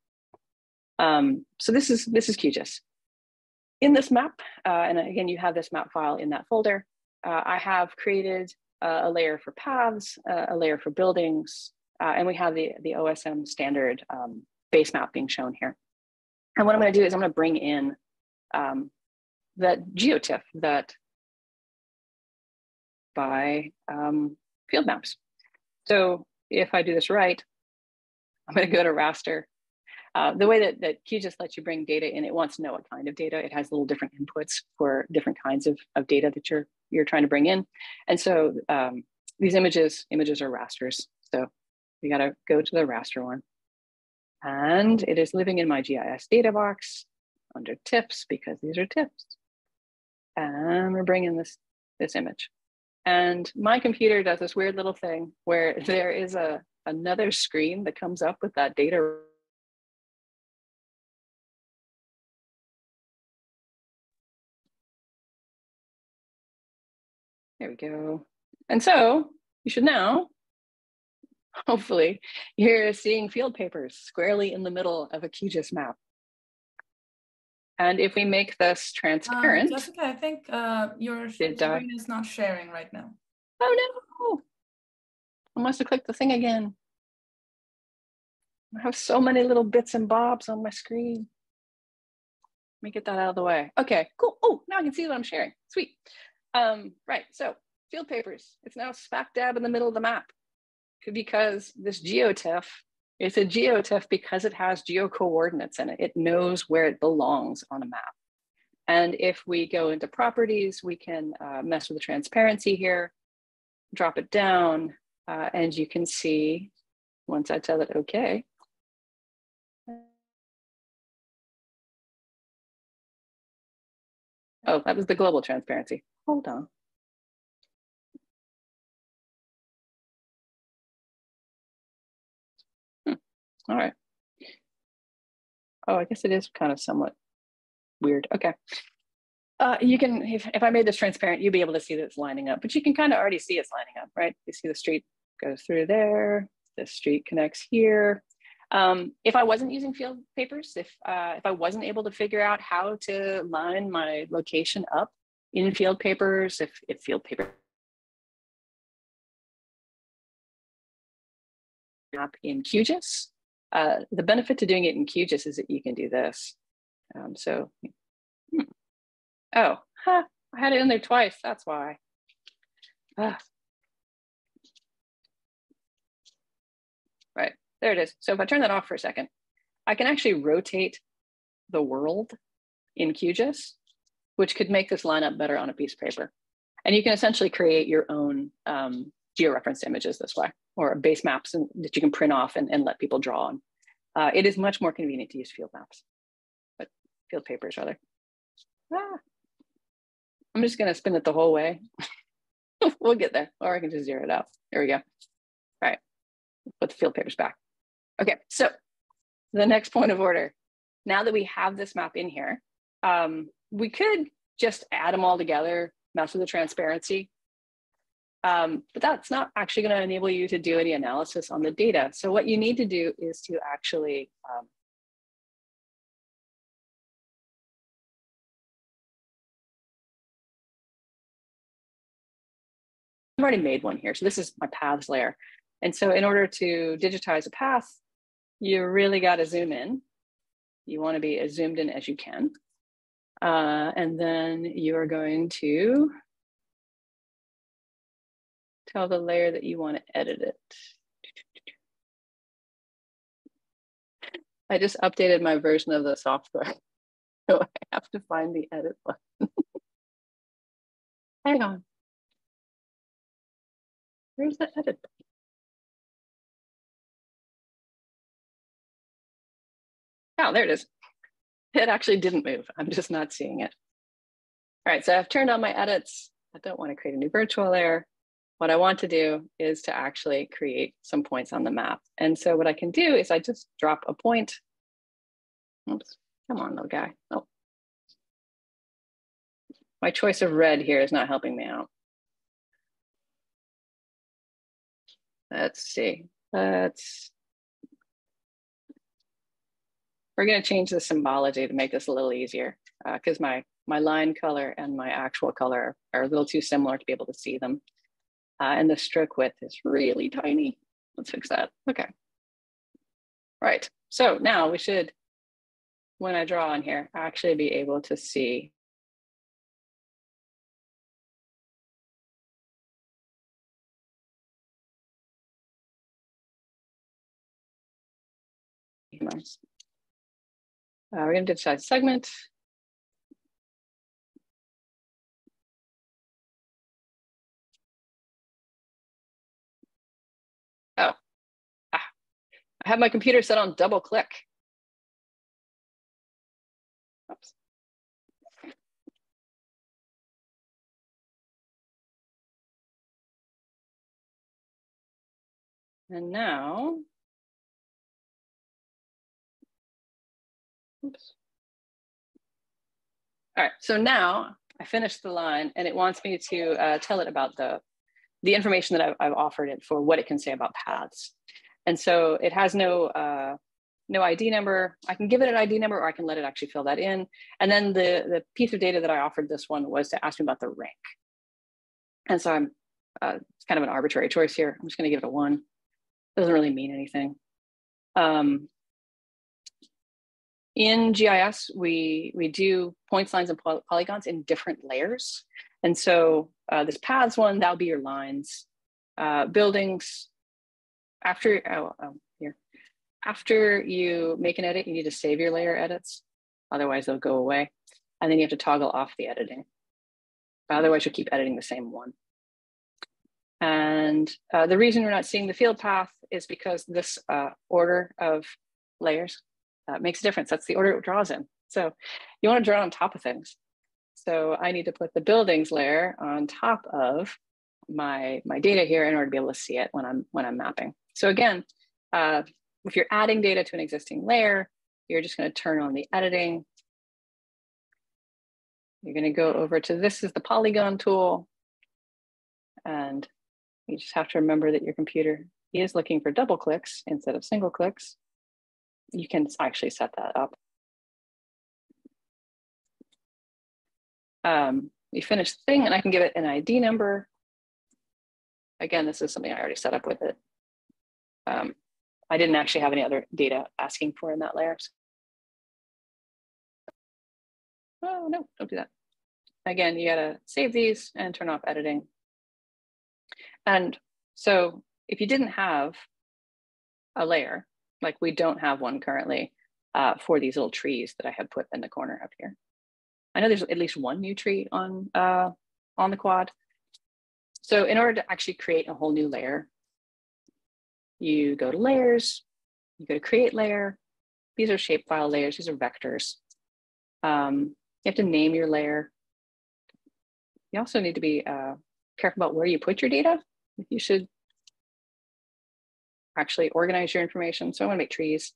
Um, so this is, this is QGIS. In this map, uh, and again, you have this map file in that folder, uh, I have created uh, a layer for paths, uh, a layer for buildings, uh, and we have the, the OSM standard um, base map being shown here. And what I'm gonna do is I'm gonna bring in um, that GeoTIFF that by um, field maps. So if I do this right, I'm going to go to raster. Uh, the way that, that QGIS lets you bring data in, it wants to know what kind of data. It has little different inputs for different kinds of, of data that you're, you're trying to bring in. And so um, these images, images are rasters. So we got to go to the raster one. And it is living in my GIS data box under TIFFs because these are TIFFs. And we're bringing this, this image. And my computer does this weird little thing where there is a another screen that comes up with that data There we go. And so you should now, hopefully, you're seeing field papers squarely in the middle of a QGIS map. And if we make this um, transparent. Jessica, I think uh, your screen is not sharing right now. Oh no. I must have clicked the thing again. I have so many little bits and bobs on my screen. Let me get that out of the way. Okay, cool. Oh, now I can see what I'm sharing. Sweet. Um, right, so field papers. It's now smack dab in the middle of the map because this geotiff it's a geotiff because it has geo coordinates in it. It knows where it belongs on a map. And if we go into properties, we can uh, mess with the transparency here, drop it down, uh, and you can see once I tell it okay. Oh, that was the global transparency. Hold on. All right. Oh, I guess it is kind of somewhat weird. Okay. Uh, you can, if, if I made this transparent, you'd be able to see that it's lining up, but you can kind of already see it's lining up, right? You see the street goes through there, the street connects here. Um, if I wasn't using field papers, if, uh, if I wasn't able to figure out how to line my location up in field papers, if, if field paper map in QGIS, uh, the benefit to doing it in QGIS is that you can do this. Um, so, hmm. oh, huh, I had it in there twice. That's why. Ah. Right, there it is. So if I turn that off for a second, I can actually rotate the world in QGIS, which could make this line up better on a piece of paper. And you can essentially create your own um, georeferenced images this way or base maps and, that you can print off and, and let people draw on. Uh, it is much more convenient to use field maps, but field papers rather. Ah. I'm just gonna spin it the whole way. we'll get there, or I can just zero it out. There we go. All right, put the field papers back. Okay, so the next point of order. Now that we have this map in here, um, we could just add them all together, mess with the transparency, um, but that's not actually going to enable you to do any analysis on the data. So what you need to do is to actually um, I've already made one here. So this is my paths layer. And so in order to digitize a path, you really got to zoom in. You want to be as zoomed in as you can. Uh, and then you are going to tell the layer that you want to edit it. I just updated my version of the software. So I have to find the edit button. Hang on. Where's the edit button? Oh, there it is. It actually didn't move. I'm just not seeing it. All right, so I've turned on my edits. I don't want to create a new virtual layer. What I want to do is to actually create some points on the map. And so what I can do is I just drop a point. Oops, come on, little guy. Oh. My choice of red here is not helping me out. Let's see. Let's we're going to change the symbology to make this a little easier because uh, my, my line color and my actual color are a little too similar to be able to see them. Uh, and the stroke width is really tiny. Let's fix that. Okay. Right. So now we should, when I draw on here, actually be able to see uh, we're going to digitize segment. Oh, ah, I have my computer set on double click. Oops. And now, oops. All right, so now I finished the line and it wants me to uh, tell it about the, the information that I've, I've, offered it for what it can say about paths. And so it has no, uh, no ID number. I can give it an ID number or I can let it actually fill that in. And then the, the piece of data that I offered this one was to ask me about the rank. And so I'm, uh, it's kind of an arbitrary choice here. I'm just gonna give it a one doesn't really mean anything. Um, in GIS, we, we do points, lines, and poly polygons in different layers. And so uh, this paths one, that'll be your lines. Uh, buildings, after, oh, oh, here. After you make an edit, you need to save your layer edits. Otherwise they'll go away. And then you have to toggle off the editing. Otherwise you'll keep editing the same one. And uh, the reason we're not seeing the field path is because this uh, order of layers uh, makes a difference. That's the order it draws in. So you want to draw on top of things. So I need to put the buildings layer on top of my, my data here in order to be able to see it when I'm, when I'm mapping. So again, uh, if you're adding data to an existing layer, you're just going to turn on the editing. You're going to go over to this is the polygon tool. And you just have to remember that your computer is looking for double clicks instead of single clicks. You can actually set that up. Um, you finish the thing and I can give it an ID number. Again, this is something I already set up with it. Um, I didn't actually have any other data asking for in that layer. So. Oh, no, don't do that. Again, you gotta save these and turn off editing. And so if you didn't have a layer, like we don't have one currently uh, for these little trees that I have put in the corner up here. I know there's at least one new tree on, uh, on the quad. So in order to actually create a whole new layer, you go to layers, you go to create layer. These are shapefile layers, these are vectors. Um, you have to name your layer. You also need to be uh, careful about where you put your data. You should actually organize your information. So I want to make trees.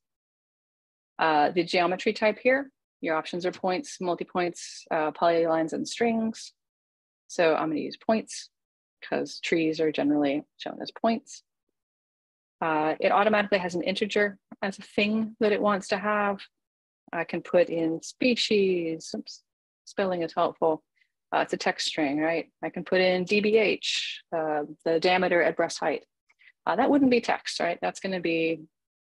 Uh, the geometry type here, your options are points, multi-points, uh, polylines, and strings. So I'm going to use points because trees are generally shown as points. Uh, it automatically has an integer as a thing that it wants to have. I can put in species, Oops, spelling is helpful. Uh, it's a text string, right? I can put in DBH, uh, the diameter at breast height. Uh, that wouldn't be text, right? That's going to be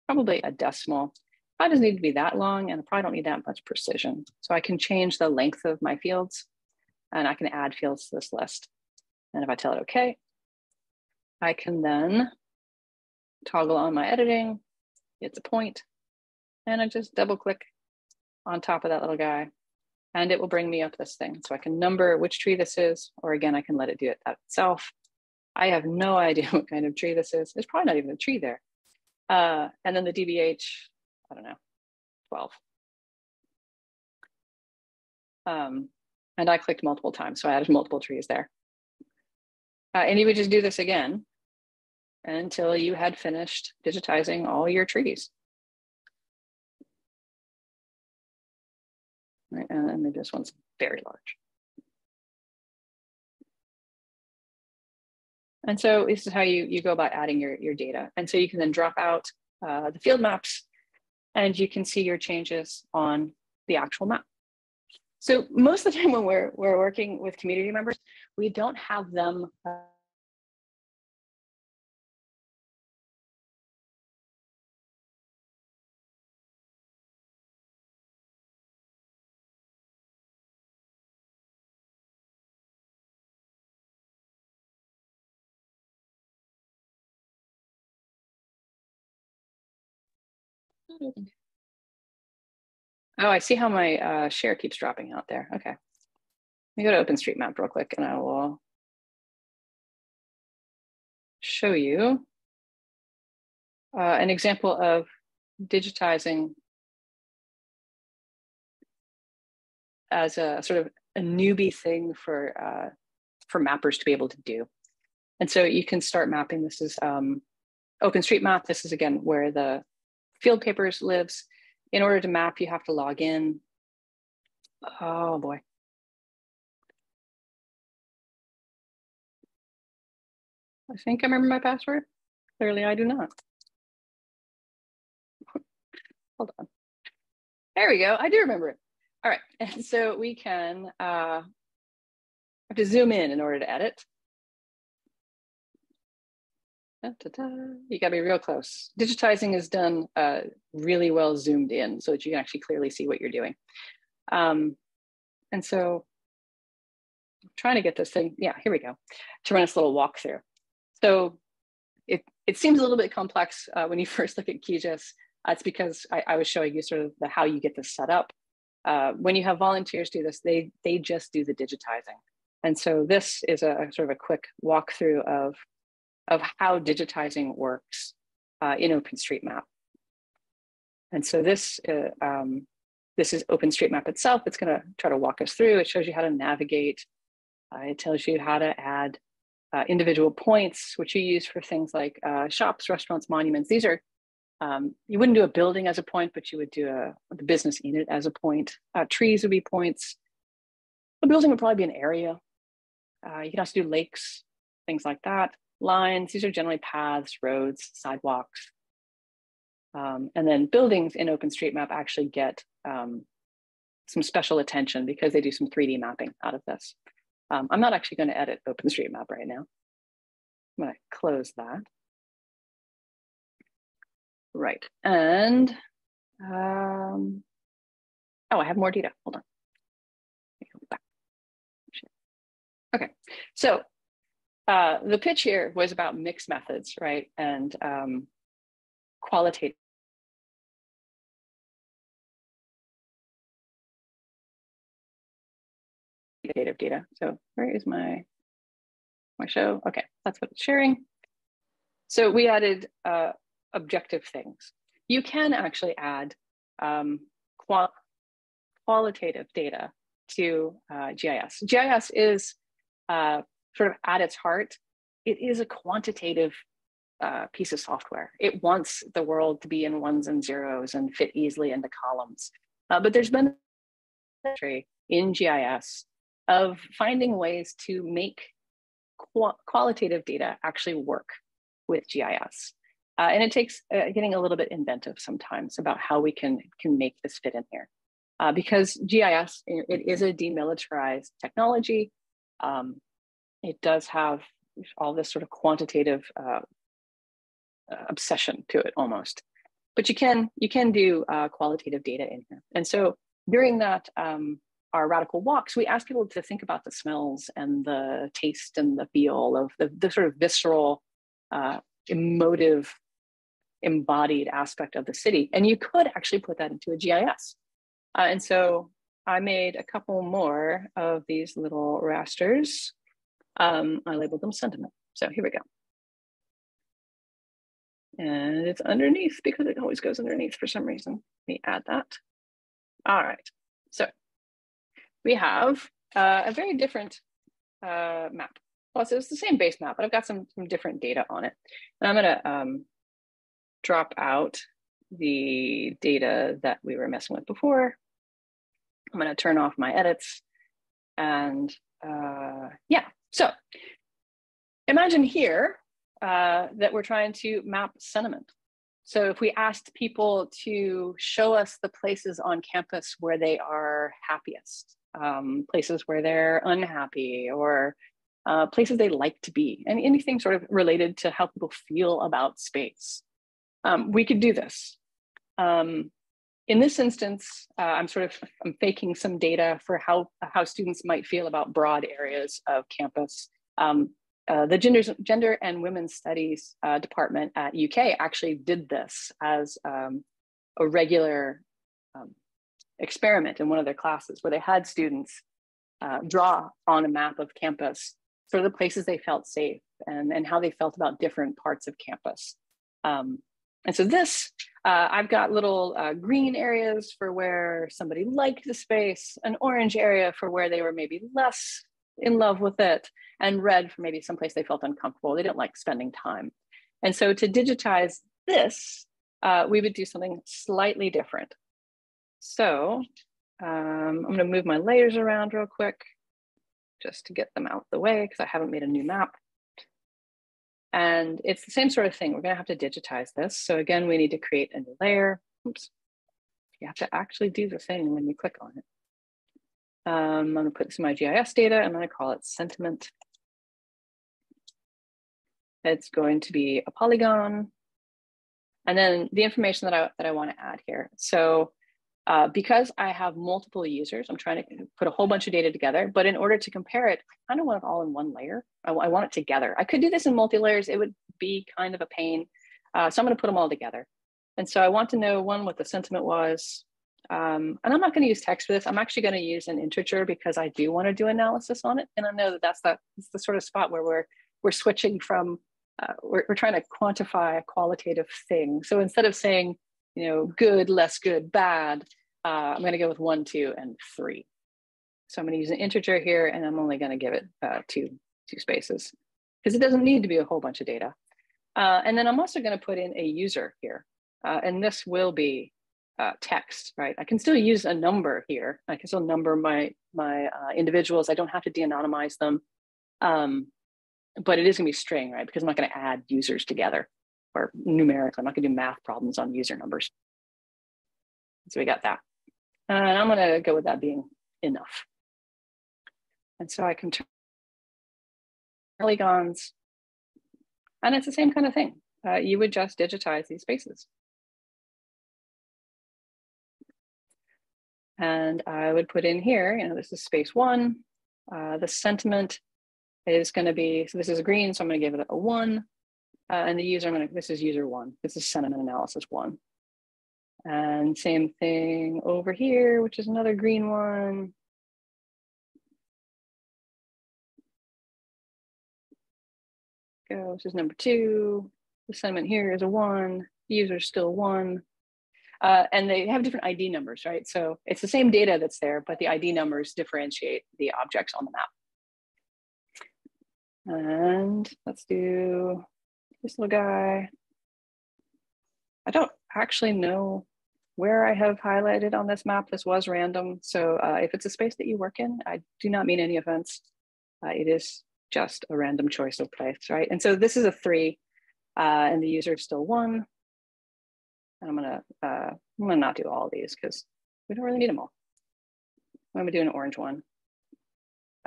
probably a decimal. Probably doesn't need to be that long, and I probably don't need that much precision. So I can change the length of my fields, and I can add fields to this list. And if I tell it OK, I can then toggle on my editing. It's a point, and I just double click on top of that little guy, and it will bring me up this thing. So I can number which tree this is, or again, I can let it do it that itself. I have no idea what kind of tree this is. There's probably not even a tree there. Uh, and then the DBH, I don't know, 12. Um, and I clicked multiple times, so I added multiple trees there. Uh, and you would just do this again until you had finished digitizing all your trees. Right, and then maybe this one's very large. And so this is how you, you go about adding your, your data. And so you can then drop out uh, the field maps and you can see your changes on the actual map. So most of the time when we're, we're working with community members, we don't have them uh, Oh, I see how my uh, share keeps dropping out there. Okay. Let me go to OpenStreetMap real quick and I will show you uh, an example of digitizing as a sort of a newbie thing for uh, for mappers to be able to do. And so you can start mapping. This is um, OpenStreetMap. This is again where the field papers lives. In order to map, you have to log in. Oh boy. I think I remember my password. Clearly I do not. Hold on. There we go. I do remember it. All right. And so we can uh, have to zoom in in order to edit. You got to be real close. Digitizing is done uh, really well zoomed in so that you can actually clearly see what you're doing. Um, and so I'm trying to get this thing, yeah, here we go, to run this little walkthrough. So it, it seems a little bit complex uh, when you first look at QGIS. Uh, it's because I, I, was showing you sort of the, how you get this set up. Uh, when you have volunteers do this, they, they just do the digitizing. And so this is a, a sort of a quick walkthrough of, of how digitizing works uh, in OpenStreetMap. And so this, uh, um, this is OpenStreetMap itself. It's gonna try to walk us through. It shows you how to navigate. Uh, it tells you how to add uh, individual points, which you use for things like uh, shops, restaurants, monuments. These are, um, you wouldn't do a building as a point, but you would do a, the business unit as a point. Uh, trees would be points. A building would probably be an area. You can also do lakes, things like that. Lines, these are generally paths, roads, sidewalks. Um, and then buildings in OpenStreetMap actually get um, some special attention because they do some 3D mapping out of this. Um, I'm not actually going to edit OpenStreetMap right now. I'm going to close that. Right, and um, oh, I have more data. Hold on. Okay, so uh, the pitch here was about mixed methods, right? And um, qualitative data. So where is my, my show? Okay, that's what it's sharing. So we added uh, objective things. You can actually add um, qual qualitative data to uh, GIS. GIS is uh, sort of at its heart, it is a quantitative uh, piece of software. It wants the world to be in ones and zeros and fit easily into columns. Uh, but there's been a in GIS of finding ways to make qual qualitative data actually work with GIS. Uh, and it takes uh, getting a little bit inventive sometimes about how we can, can make this fit in here. Uh, because GIS, it is a demilitarized technology. Um, it does have all this sort of quantitative uh, obsession to it almost. But you can, you can do uh, qualitative data in here. And so during that um, our radical walks, we ask people to think about the smells and the taste and the feel of the, the sort of visceral, uh, emotive, embodied aspect of the city. And you could actually put that into a GIS. Uh, and so I made a couple more of these little rasters. Um, I labeled them sentiment. So here we go. And it's underneath because it always goes underneath for some reason. Let me add that. All right. So we have uh, a very different uh, map. Well, so it's the same base map, but I've got some, some different data on it. And I'm gonna um, drop out the data that we were messing with before. I'm gonna turn off my edits and uh, yeah, so imagine here uh, that we're trying to map sentiment. So if we asked people to show us the places on campus where they are happiest, um, places where they're unhappy or uh, places they like to be and anything sort of related to how people feel about space. Um, we could do this. Um, in this instance, uh, I'm sort of I'm faking some data for how, how students might feel about broad areas of campus. Um, uh, the genders, Gender and Women's Studies uh, department at UK actually did this as um, a regular um, experiment in one of their classes where they had students uh, draw on a map of campus sort of the places they felt safe and, and how they felt about different parts of campus. And so this, uh, I've got little uh, green areas for where somebody liked the space, an orange area for where they were maybe less in love with it, and red for maybe someplace they felt uncomfortable. They didn't like spending time. And so to digitize this, uh, we would do something slightly different. So um, I'm gonna move my layers around real quick just to get them out the way because I haven't made a new map. And it's the same sort of thing. We're gonna have to digitize this. So again, we need to create a new layer. Oops. You have to actually do the thing when you click on it. Um, I'm gonna put this in my GIS data. I'm gonna call it sentiment. It's going to be a polygon. And then the information that I, that I wanna add here. So uh, because I have multiple users, I'm trying to put a whole bunch of data together, but in order to compare it, I kind of want it all in one layer. I, I want it together. I could do this in multi-layers. It would be kind of a pain. Uh, so I'm gonna put them all together. And so I want to know one, what the sentiment was. Um, and I'm not gonna use text for this. I'm actually gonna use an integer because I do wanna do analysis on it. And I know that that's the, that's the sort of spot where we're, we're switching from, uh, we're, we're trying to quantify a qualitative thing. So instead of saying, you know, good, less good, bad, uh, I'm going to go with one, two, and three. So I'm going to use an integer here, and I'm only going to give it uh, two, two spaces because it doesn't need to be a whole bunch of data. Uh, and then I'm also going to put in a user here, uh, and this will be uh, text, right? I can still use a number here. I can still number my my uh, individuals. I don't have to de-anonymize them, um, but it is going to be string, right? Because I'm not going to add users together or numerically. I'm not gonna do math problems on user numbers. So we got that. And I'm gonna go with that being enough. And so I can turn polygons, and it's the same kind of thing. Uh, you would just digitize these spaces. And I would put in here, you know, this is space one. Uh, the sentiment is going to be, so this is green, so I'm going to give it a one. Uh, and the user, I'm gonna, this is user one. This is sentiment analysis one. And same thing over here, which is another green one. Go, this is number two. The sentiment here is a one, the user is still one. Uh, and they have different ID numbers, right? So it's the same data that's there, but the ID numbers differentiate the objects on the map. And let's do this little guy. I don't actually know where I have highlighted on this map. This was random. So uh, if it's a space that you work in, I do not mean any offense. Uh, it is just a random choice of place, right? And so this is a three uh, and the user is still one. And I'm gonna, uh, I'm gonna not do all these because we don't really need them all. I'm gonna do an orange one.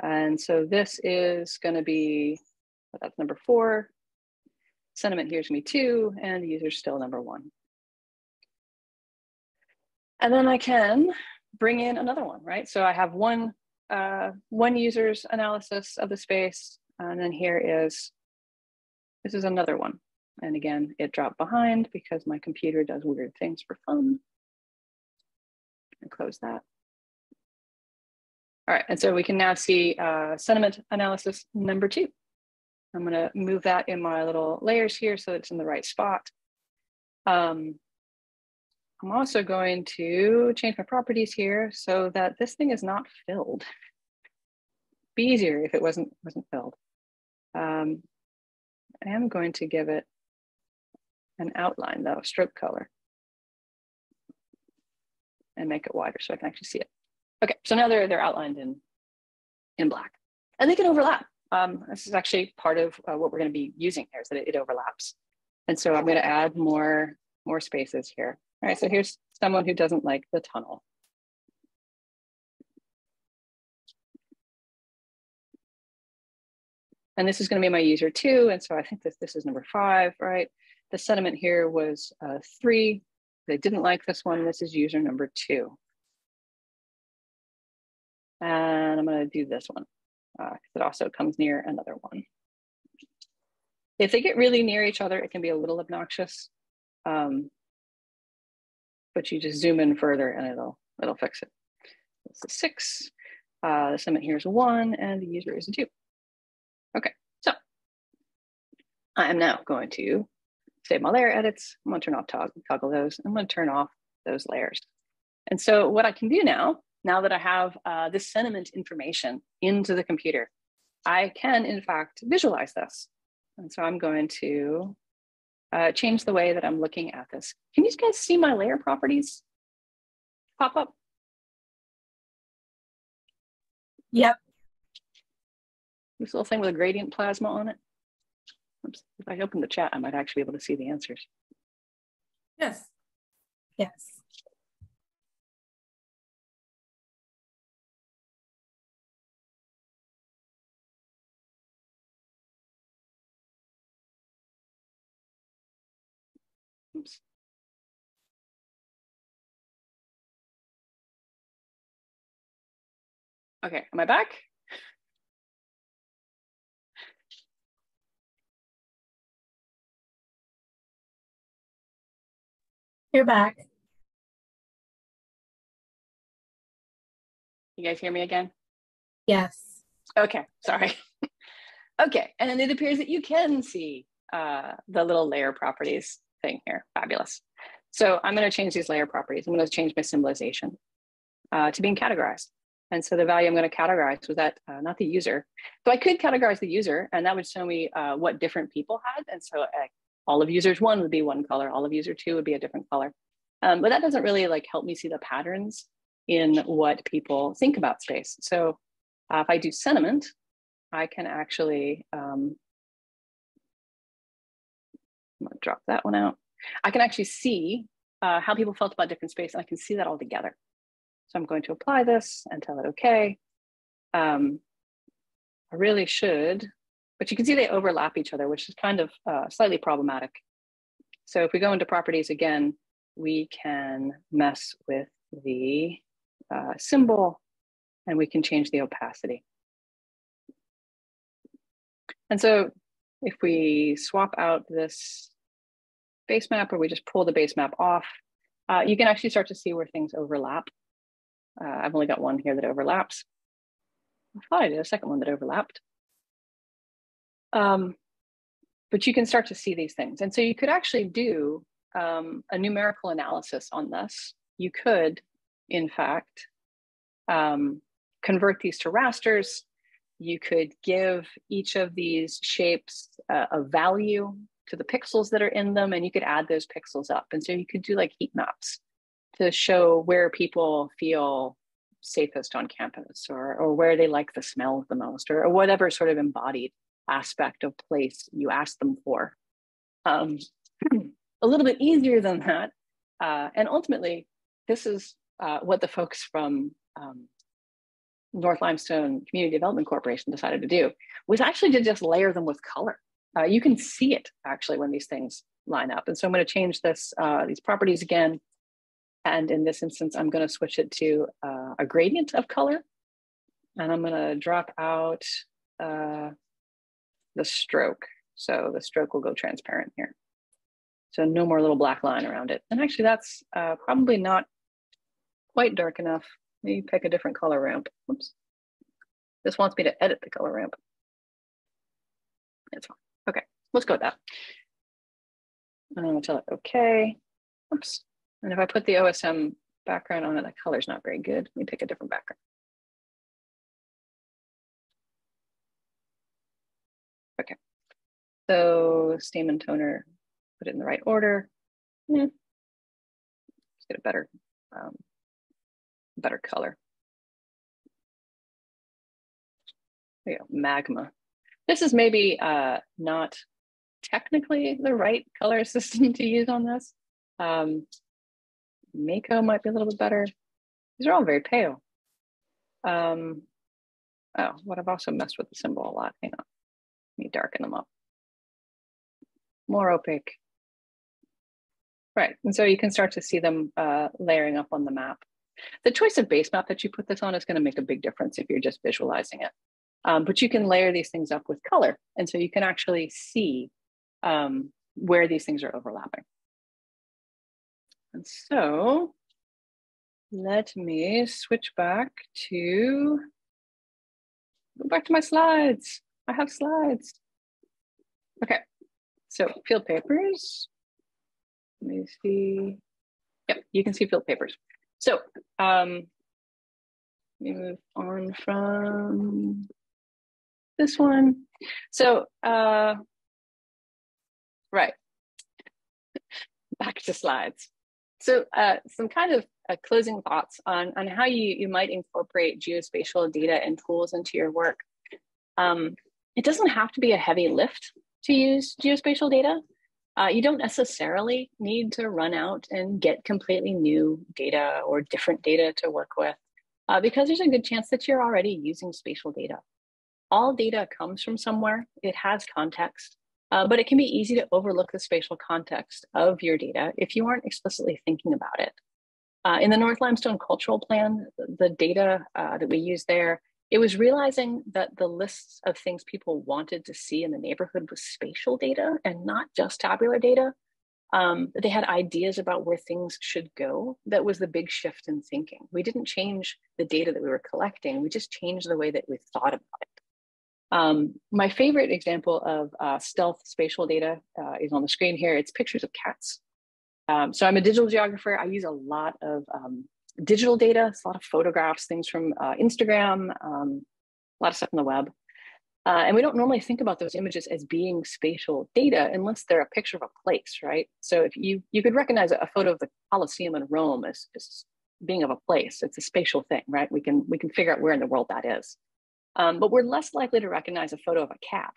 And so this is gonna be, that's number four. Sentiment here is gonna be two and the user's still number one. And then I can bring in another one, right? So I have one, uh, one user's analysis of the space. And then here is, this is another one. And again, it dropped behind because my computer does weird things for fun. And close that. All right, and so we can now see uh, sentiment analysis number two. I'm gonna move that in my little layers here so it's in the right spot. Um, I'm also going to change my properties here so that this thing is not filled. Be easier if it wasn't, wasn't filled. Um, I am going to give it an outline though, stroke color. And make it wider so I can actually see it. Okay, so now they're, they're outlined in, in black. And they can overlap. Um, this is actually part of uh, what we're going to be using here is that it, it overlaps. And so I'm going to add more, more spaces here. All right, so here's someone who doesn't like the tunnel. And this is going to be my user two. And so I think this, this is number five, right? The sentiment here was uh, three. They didn't like this one. This is user number two. And I'm going to do this one because uh, it also comes near another one. If they get really near each other, it can be a little obnoxious. Um, but you just zoom in further and it'll it'll fix it. This is six, uh, the sentiment here is one, and the user is a two. Okay, so I am now going to save my layer edits. I'm gonna turn off toggle, toggle those. I'm gonna turn off those layers. And so what I can do now, now that I have uh, this sentiment information into the computer, I can in fact visualize this. And so I'm going to uh, change the way that I'm looking at this. Can you guys see my layer properties pop up? Yep. This little thing with a gradient plasma on it. Oops. If I open the chat, I might actually be able to see the answers. Yes. Yes. Oops. Okay, am I back? You're back. You guys hear me again? Yes. Okay, sorry. okay, and it appears that you can see uh, the little layer properties thing here. Fabulous. So I'm going to change these layer properties. I'm going to change my symbolization uh, to being categorized. And so the value I'm going to categorize was that uh, not the user. So I could categorize the user, and that would show me uh, what different people had. And so uh, all of users one would be one color, all of user two would be a different color. Um, but that doesn't really like help me see the patterns in what people think about space. So uh, if I do sentiment, I can actually um, I'm gonna drop that one out. I can actually see uh, how people felt about different space and I can see that all together. So I'm going to apply this and tell it okay. Um, I really should, but you can see they overlap each other, which is kind of uh, slightly problematic. So if we go into properties again, we can mess with the uh, symbol and we can change the opacity. And so if we swap out this base map or we just pull the base map off, uh, you can actually start to see where things overlap. Uh, I've only got one here that overlaps. I thought I did a second one that overlapped. Um, but you can start to see these things. And so you could actually do um, a numerical analysis on this. You could, in fact, um, convert these to rasters you could give each of these shapes uh, a value to the pixels that are in them, and you could add those pixels up. And so you could do like heat maps to show where people feel safest on campus or, or where they like the smell the most or, or whatever sort of embodied aspect of place you ask them for. Um, a little bit easier than that. Uh, and ultimately, this is uh, what the folks from um, North Limestone Community Development Corporation decided to do was actually to just layer them with color. Uh, you can see it actually when these things line up. And so I'm going to change this uh, these properties again. And in this instance, I'm going to switch it to uh, a gradient of color. And I'm going to drop out uh, the stroke. So the stroke will go transparent here. So no more little black line around it. And actually that's uh, probably not quite dark enough Maybe pick a different color ramp. Oops. This wants me to edit the color ramp. It's fine. Let's go with that. And I'm gonna tell it okay. Oops. And if I put the OSM background on it, the color's not very good. Let me pick a different background. Okay. So Stamen toner, put it in the right order. Let's get a better um, better color. Yeah, magma. This is maybe uh, not technically the right color system to use on this. Um, Mako might be a little bit better. These are all very pale. Um, oh, what I've also messed with the symbol a lot. Hang on, let me darken them up. More opaque. Right, and so you can start to see them uh, layering up on the map. The choice of base map that you put this on is going to make a big difference if you're just visualizing it. Um, but you can layer these things up with color. And so you can actually see um, where these things are overlapping. And so let me switch back to, go back to my slides. I have slides. Okay, so field papers. Let me see. Yep, you can see field papers. So um, let me move on from this one. So, uh, right, back to slides. So uh, some kind of uh, closing thoughts on, on how you, you might incorporate geospatial data and tools into your work. Um, it doesn't have to be a heavy lift to use geospatial data. Uh, you don't necessarily need to run out and get completely new data or different data to work with uh, because there's a good chance that you're already using spatial data. All data comes from somewhere, it has context, uh, but it can be easy to overlook the spatial context of your data if you aren't explicitly thinking about it. Uh, in the North Limestone Cultural Plan, the data uh, that we use there, it was realizing that the lists of things people wanted to see in the neighborhood was spatial data and not just tabular data. Um, they had ideas about where things should go. That was the big shift in thinking. We didn't change the data that we were collecting, we just changed the way that we thought about it. Um, my favorite example of uh, stealth spatial data uh, is on the screen here. It's pictures of cats. Um, so I'm a digital geographer. I use a lot of um, digital data, it's a lot of photographs, things from uh, Instagram, um, a lot of stuff on the web. Uh, and we don't normally think about those images as being spatial data unless they're a picture of a place, right? So if you you could recognize a photo of the Colosseum in Rome as, as being of a place, it's a spatial thing, right? We can we can figure out where in the world that is. Um, but we're less likely to recognize a photo of a cat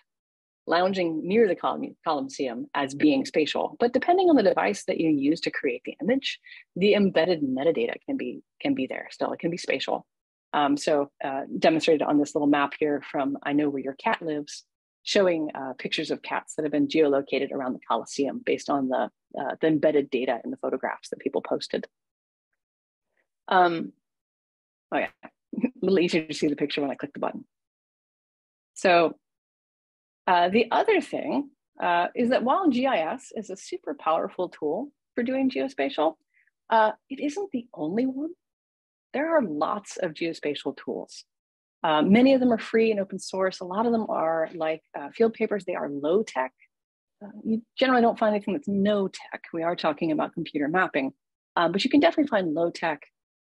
lounging near the Colosseum as being spatial. But depending on the device that you use to create the image, the embedded metadata can be, can be there still. It can be spatial. Um, so uh, demonstrated on this little map here from I Know Where Your Cat Lives, showing uh, pictures of cats that have been geolocated around the Colosseum based on the, uh, the embedded data in the photographs that people posted. Um, oh yeah, a little easier to see the picture when I click the button. So uh, the other thing uh, is that while GIS is a super powerful tool for doing geospatial, uh, it isn't the only one. There are lots of geospatial tools. Uh, many of them are free and open source. A lot of them are like uh, field papers. They are low tech. Uh, you generally don't find anything that's no tech. We are talking about computer mapping, um, but you can definitely find low tech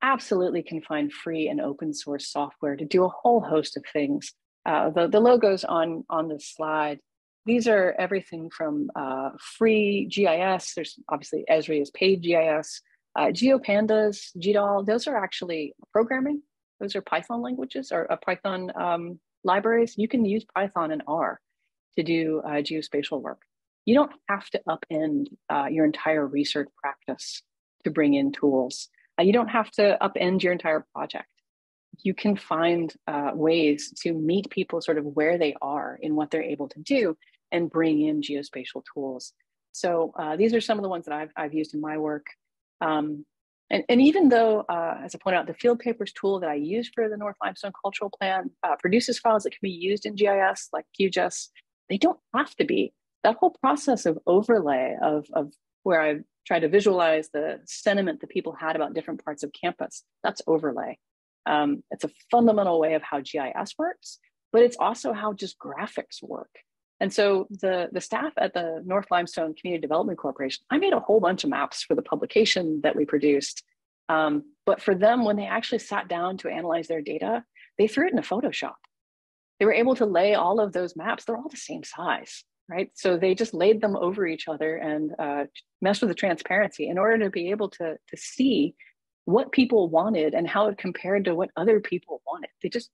absolutely can find free and open source software to do a whole host of things. Uh, the, the logos on, on the slide, these are everything from uh, free GIS, there's obviously Esri is paid GIS, uh, GeoPandas, GDAL, those are actually programming. Those are Python languages or uh, Python um, libraries. You can use Python and R to do uh, geospatial work. You don't have to upend uh, your entire research practice to bring in tools. Uh, you don't have to upend your entire project. You can find uh, ways to meet people sort of where they are in what they're able to do and bring in geospatial tools. So uh, these are some of the ones that I've, I've used in my work. Um, and, and even though, uh, as I point out, the field papers tool that I use for the North Limestone Cultural Plan uh, produces files that can be used in GIS like QGIS, they don't have to be. That whole process of overlay of, of where I tried to visualize the sentiment that people had about different parts of campus. That's overlay. Um, it's a fundamental way of how GIS works, but it's also how just graphics work. And so the, the staff at the North Limestone Community Development Corporation, I made a whole bunch of maps for the publication that we produced. Um, but for them, when they actually sat down to analyze their data, they threw it into Photoshop. They were able to lay all of those maps, they're all the same size right? So they just laid them over each other and uh, messed with the transparency in order to be able to, to see what people wanted and how it compared to what other people wanted. They just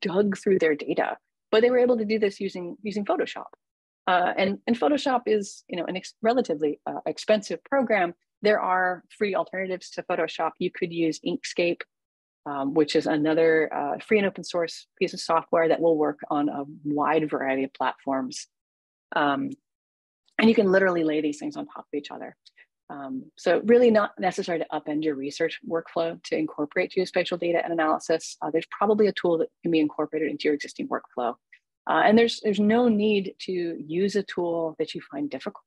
dug through their data, but they were able to do this using, using Photoshop. Uh, and, and Photoshop is you know, an ex relatively uh, expensive program. There are free alternatives to Photoshop. You could use Inkscape, um, which is another uh, free and open source piece of software that will work on a wide variety of platforms. Um, and you can literally lay these things on top of each other. Um, so really not necessary to upend your research workflow to incorporate geospatial data and analysis. Uh, there's probably a tool that can be incorporated into your existing workflow. Uh, and there's, there's no need to use a tool that you find difficult.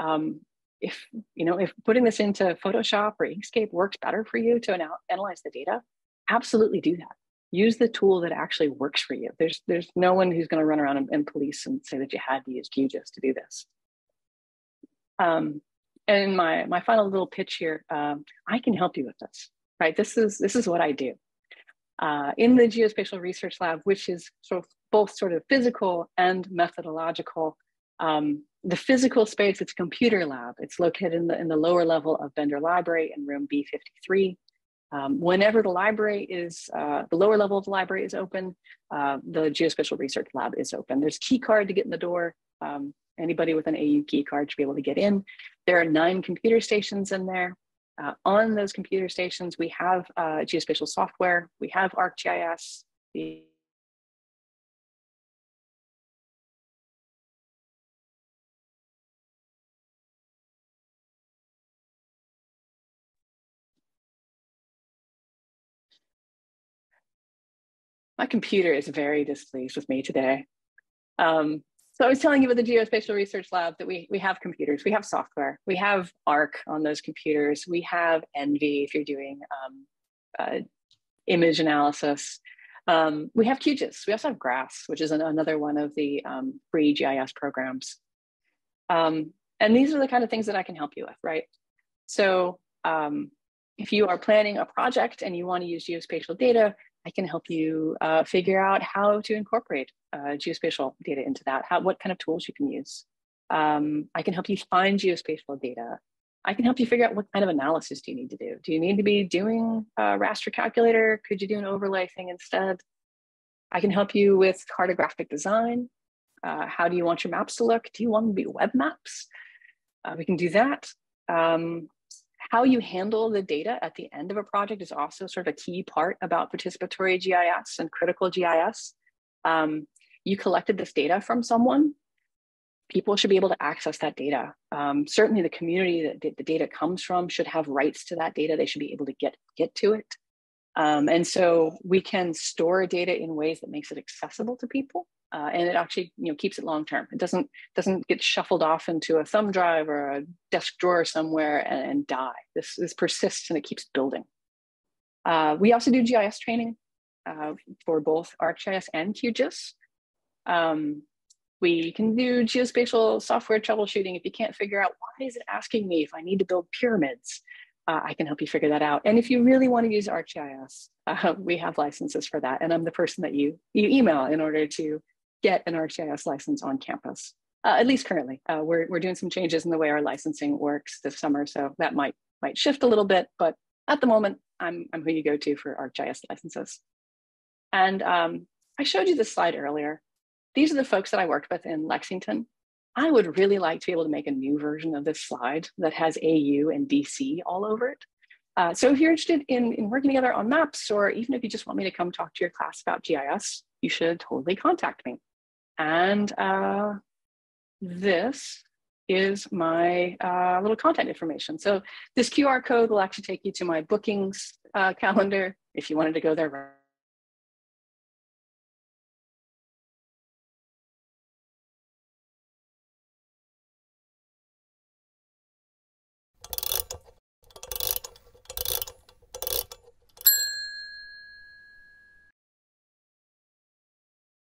Um, if you know if putting this into Photoshop or Inkscape works better for you to analyze the data, absolutely do that. Use the tool that actually works for you. There's there's no one who's going to run around and, and, police and say that you had to use QGIS to do this. Um, and my my final little pitch here, um, I can help you with this. Right, this is this is what I do. Uh, in the Geospatial Research Lab, which is sort of both sort of physical and methodological. Um, the physical space, it's a computer lab. It's located in the, in the lower level of Bender Library in room B53. Um, whenever the library is, uh, the lower level of the library is open, uh, the Geospatial Research Lab is open. There's a key card to get in the door. Um, anybody with an AU key card should be able to get in. There are nine computer stations in there. Uh, on those computer stations, we have uh, geospatial software, we have ArcGIS, the my computer is very displeased with me today. Um, so I was telling you about the Geospatial Research Lab that we, we have computers, we have software, we have ARC on those computers, we have ENVI if you're doing um, uh, image analysis. Um, we have QGIS, we also have GRASS, which is an, another one of the um, free GIS programs. Um, and these are the kind of things that I can help you with, right? So um, if you are planning a project and you want to use geospatial data, I can help you uh, figure out how to incorporate uh, geospatial data into that, how, what kind of tools you can use. Um, I can help you find geospatial data. I can help you figure out what kind of analysis do you need to do. Do you need to be doing a raster calculator? Could you do an overlay thing instead? I can help you with cartographic design. Uh, how do you want your maps to look? Do you want them to be web maps? Uh, we can do that. Um, how you handle the data at the end of a project is also sort of a key part about participatory GIS and critical GIS. Um, you collected this data from someone, people should be able to access that data. Um, certainly the community that the data comes from should have rights to that data. They should be able to get, get to it. Um, and so we can store data in ways that makes it accessible to people uh, and it actually you know keeps it long term. It doesn't doesn't get shuffled off into a thumb drive or a desk drawer somewhere and, and die. This this persists and it keeps building. Uh, we also do GIS training uh, for both ArcGIS and QGIS. Um, we can do geospatial software troubleshooting. If you can't figure out why is it asking me if I need to build pyramids, uh, I can help you figure that out. And if you really want to use ArcGIS, uh, we have licenses for that. And I'm the person that you you email in order to get an ArcGIS license on campus, uh, at least currently. Uh, we're, we're doing some changes in the way our licensing works this summer, so that might, might shift a little bit, but at the moment, I'm, I'm who you go to for ArcGIS licenses. And um, I showed you this slide earlier. These are the folks that I worked with in Lexington. I would really like to be able to make a new version of this slide that has AU and DC all over it. Uh, so if you're interested in, in working together on maps, or even if you just want me to come talk to your class about GIS, you should totally contact me. And uh, this is my uh, little content information. So this QR code will actually take you to my bookings uh, calendar if you wanted to go there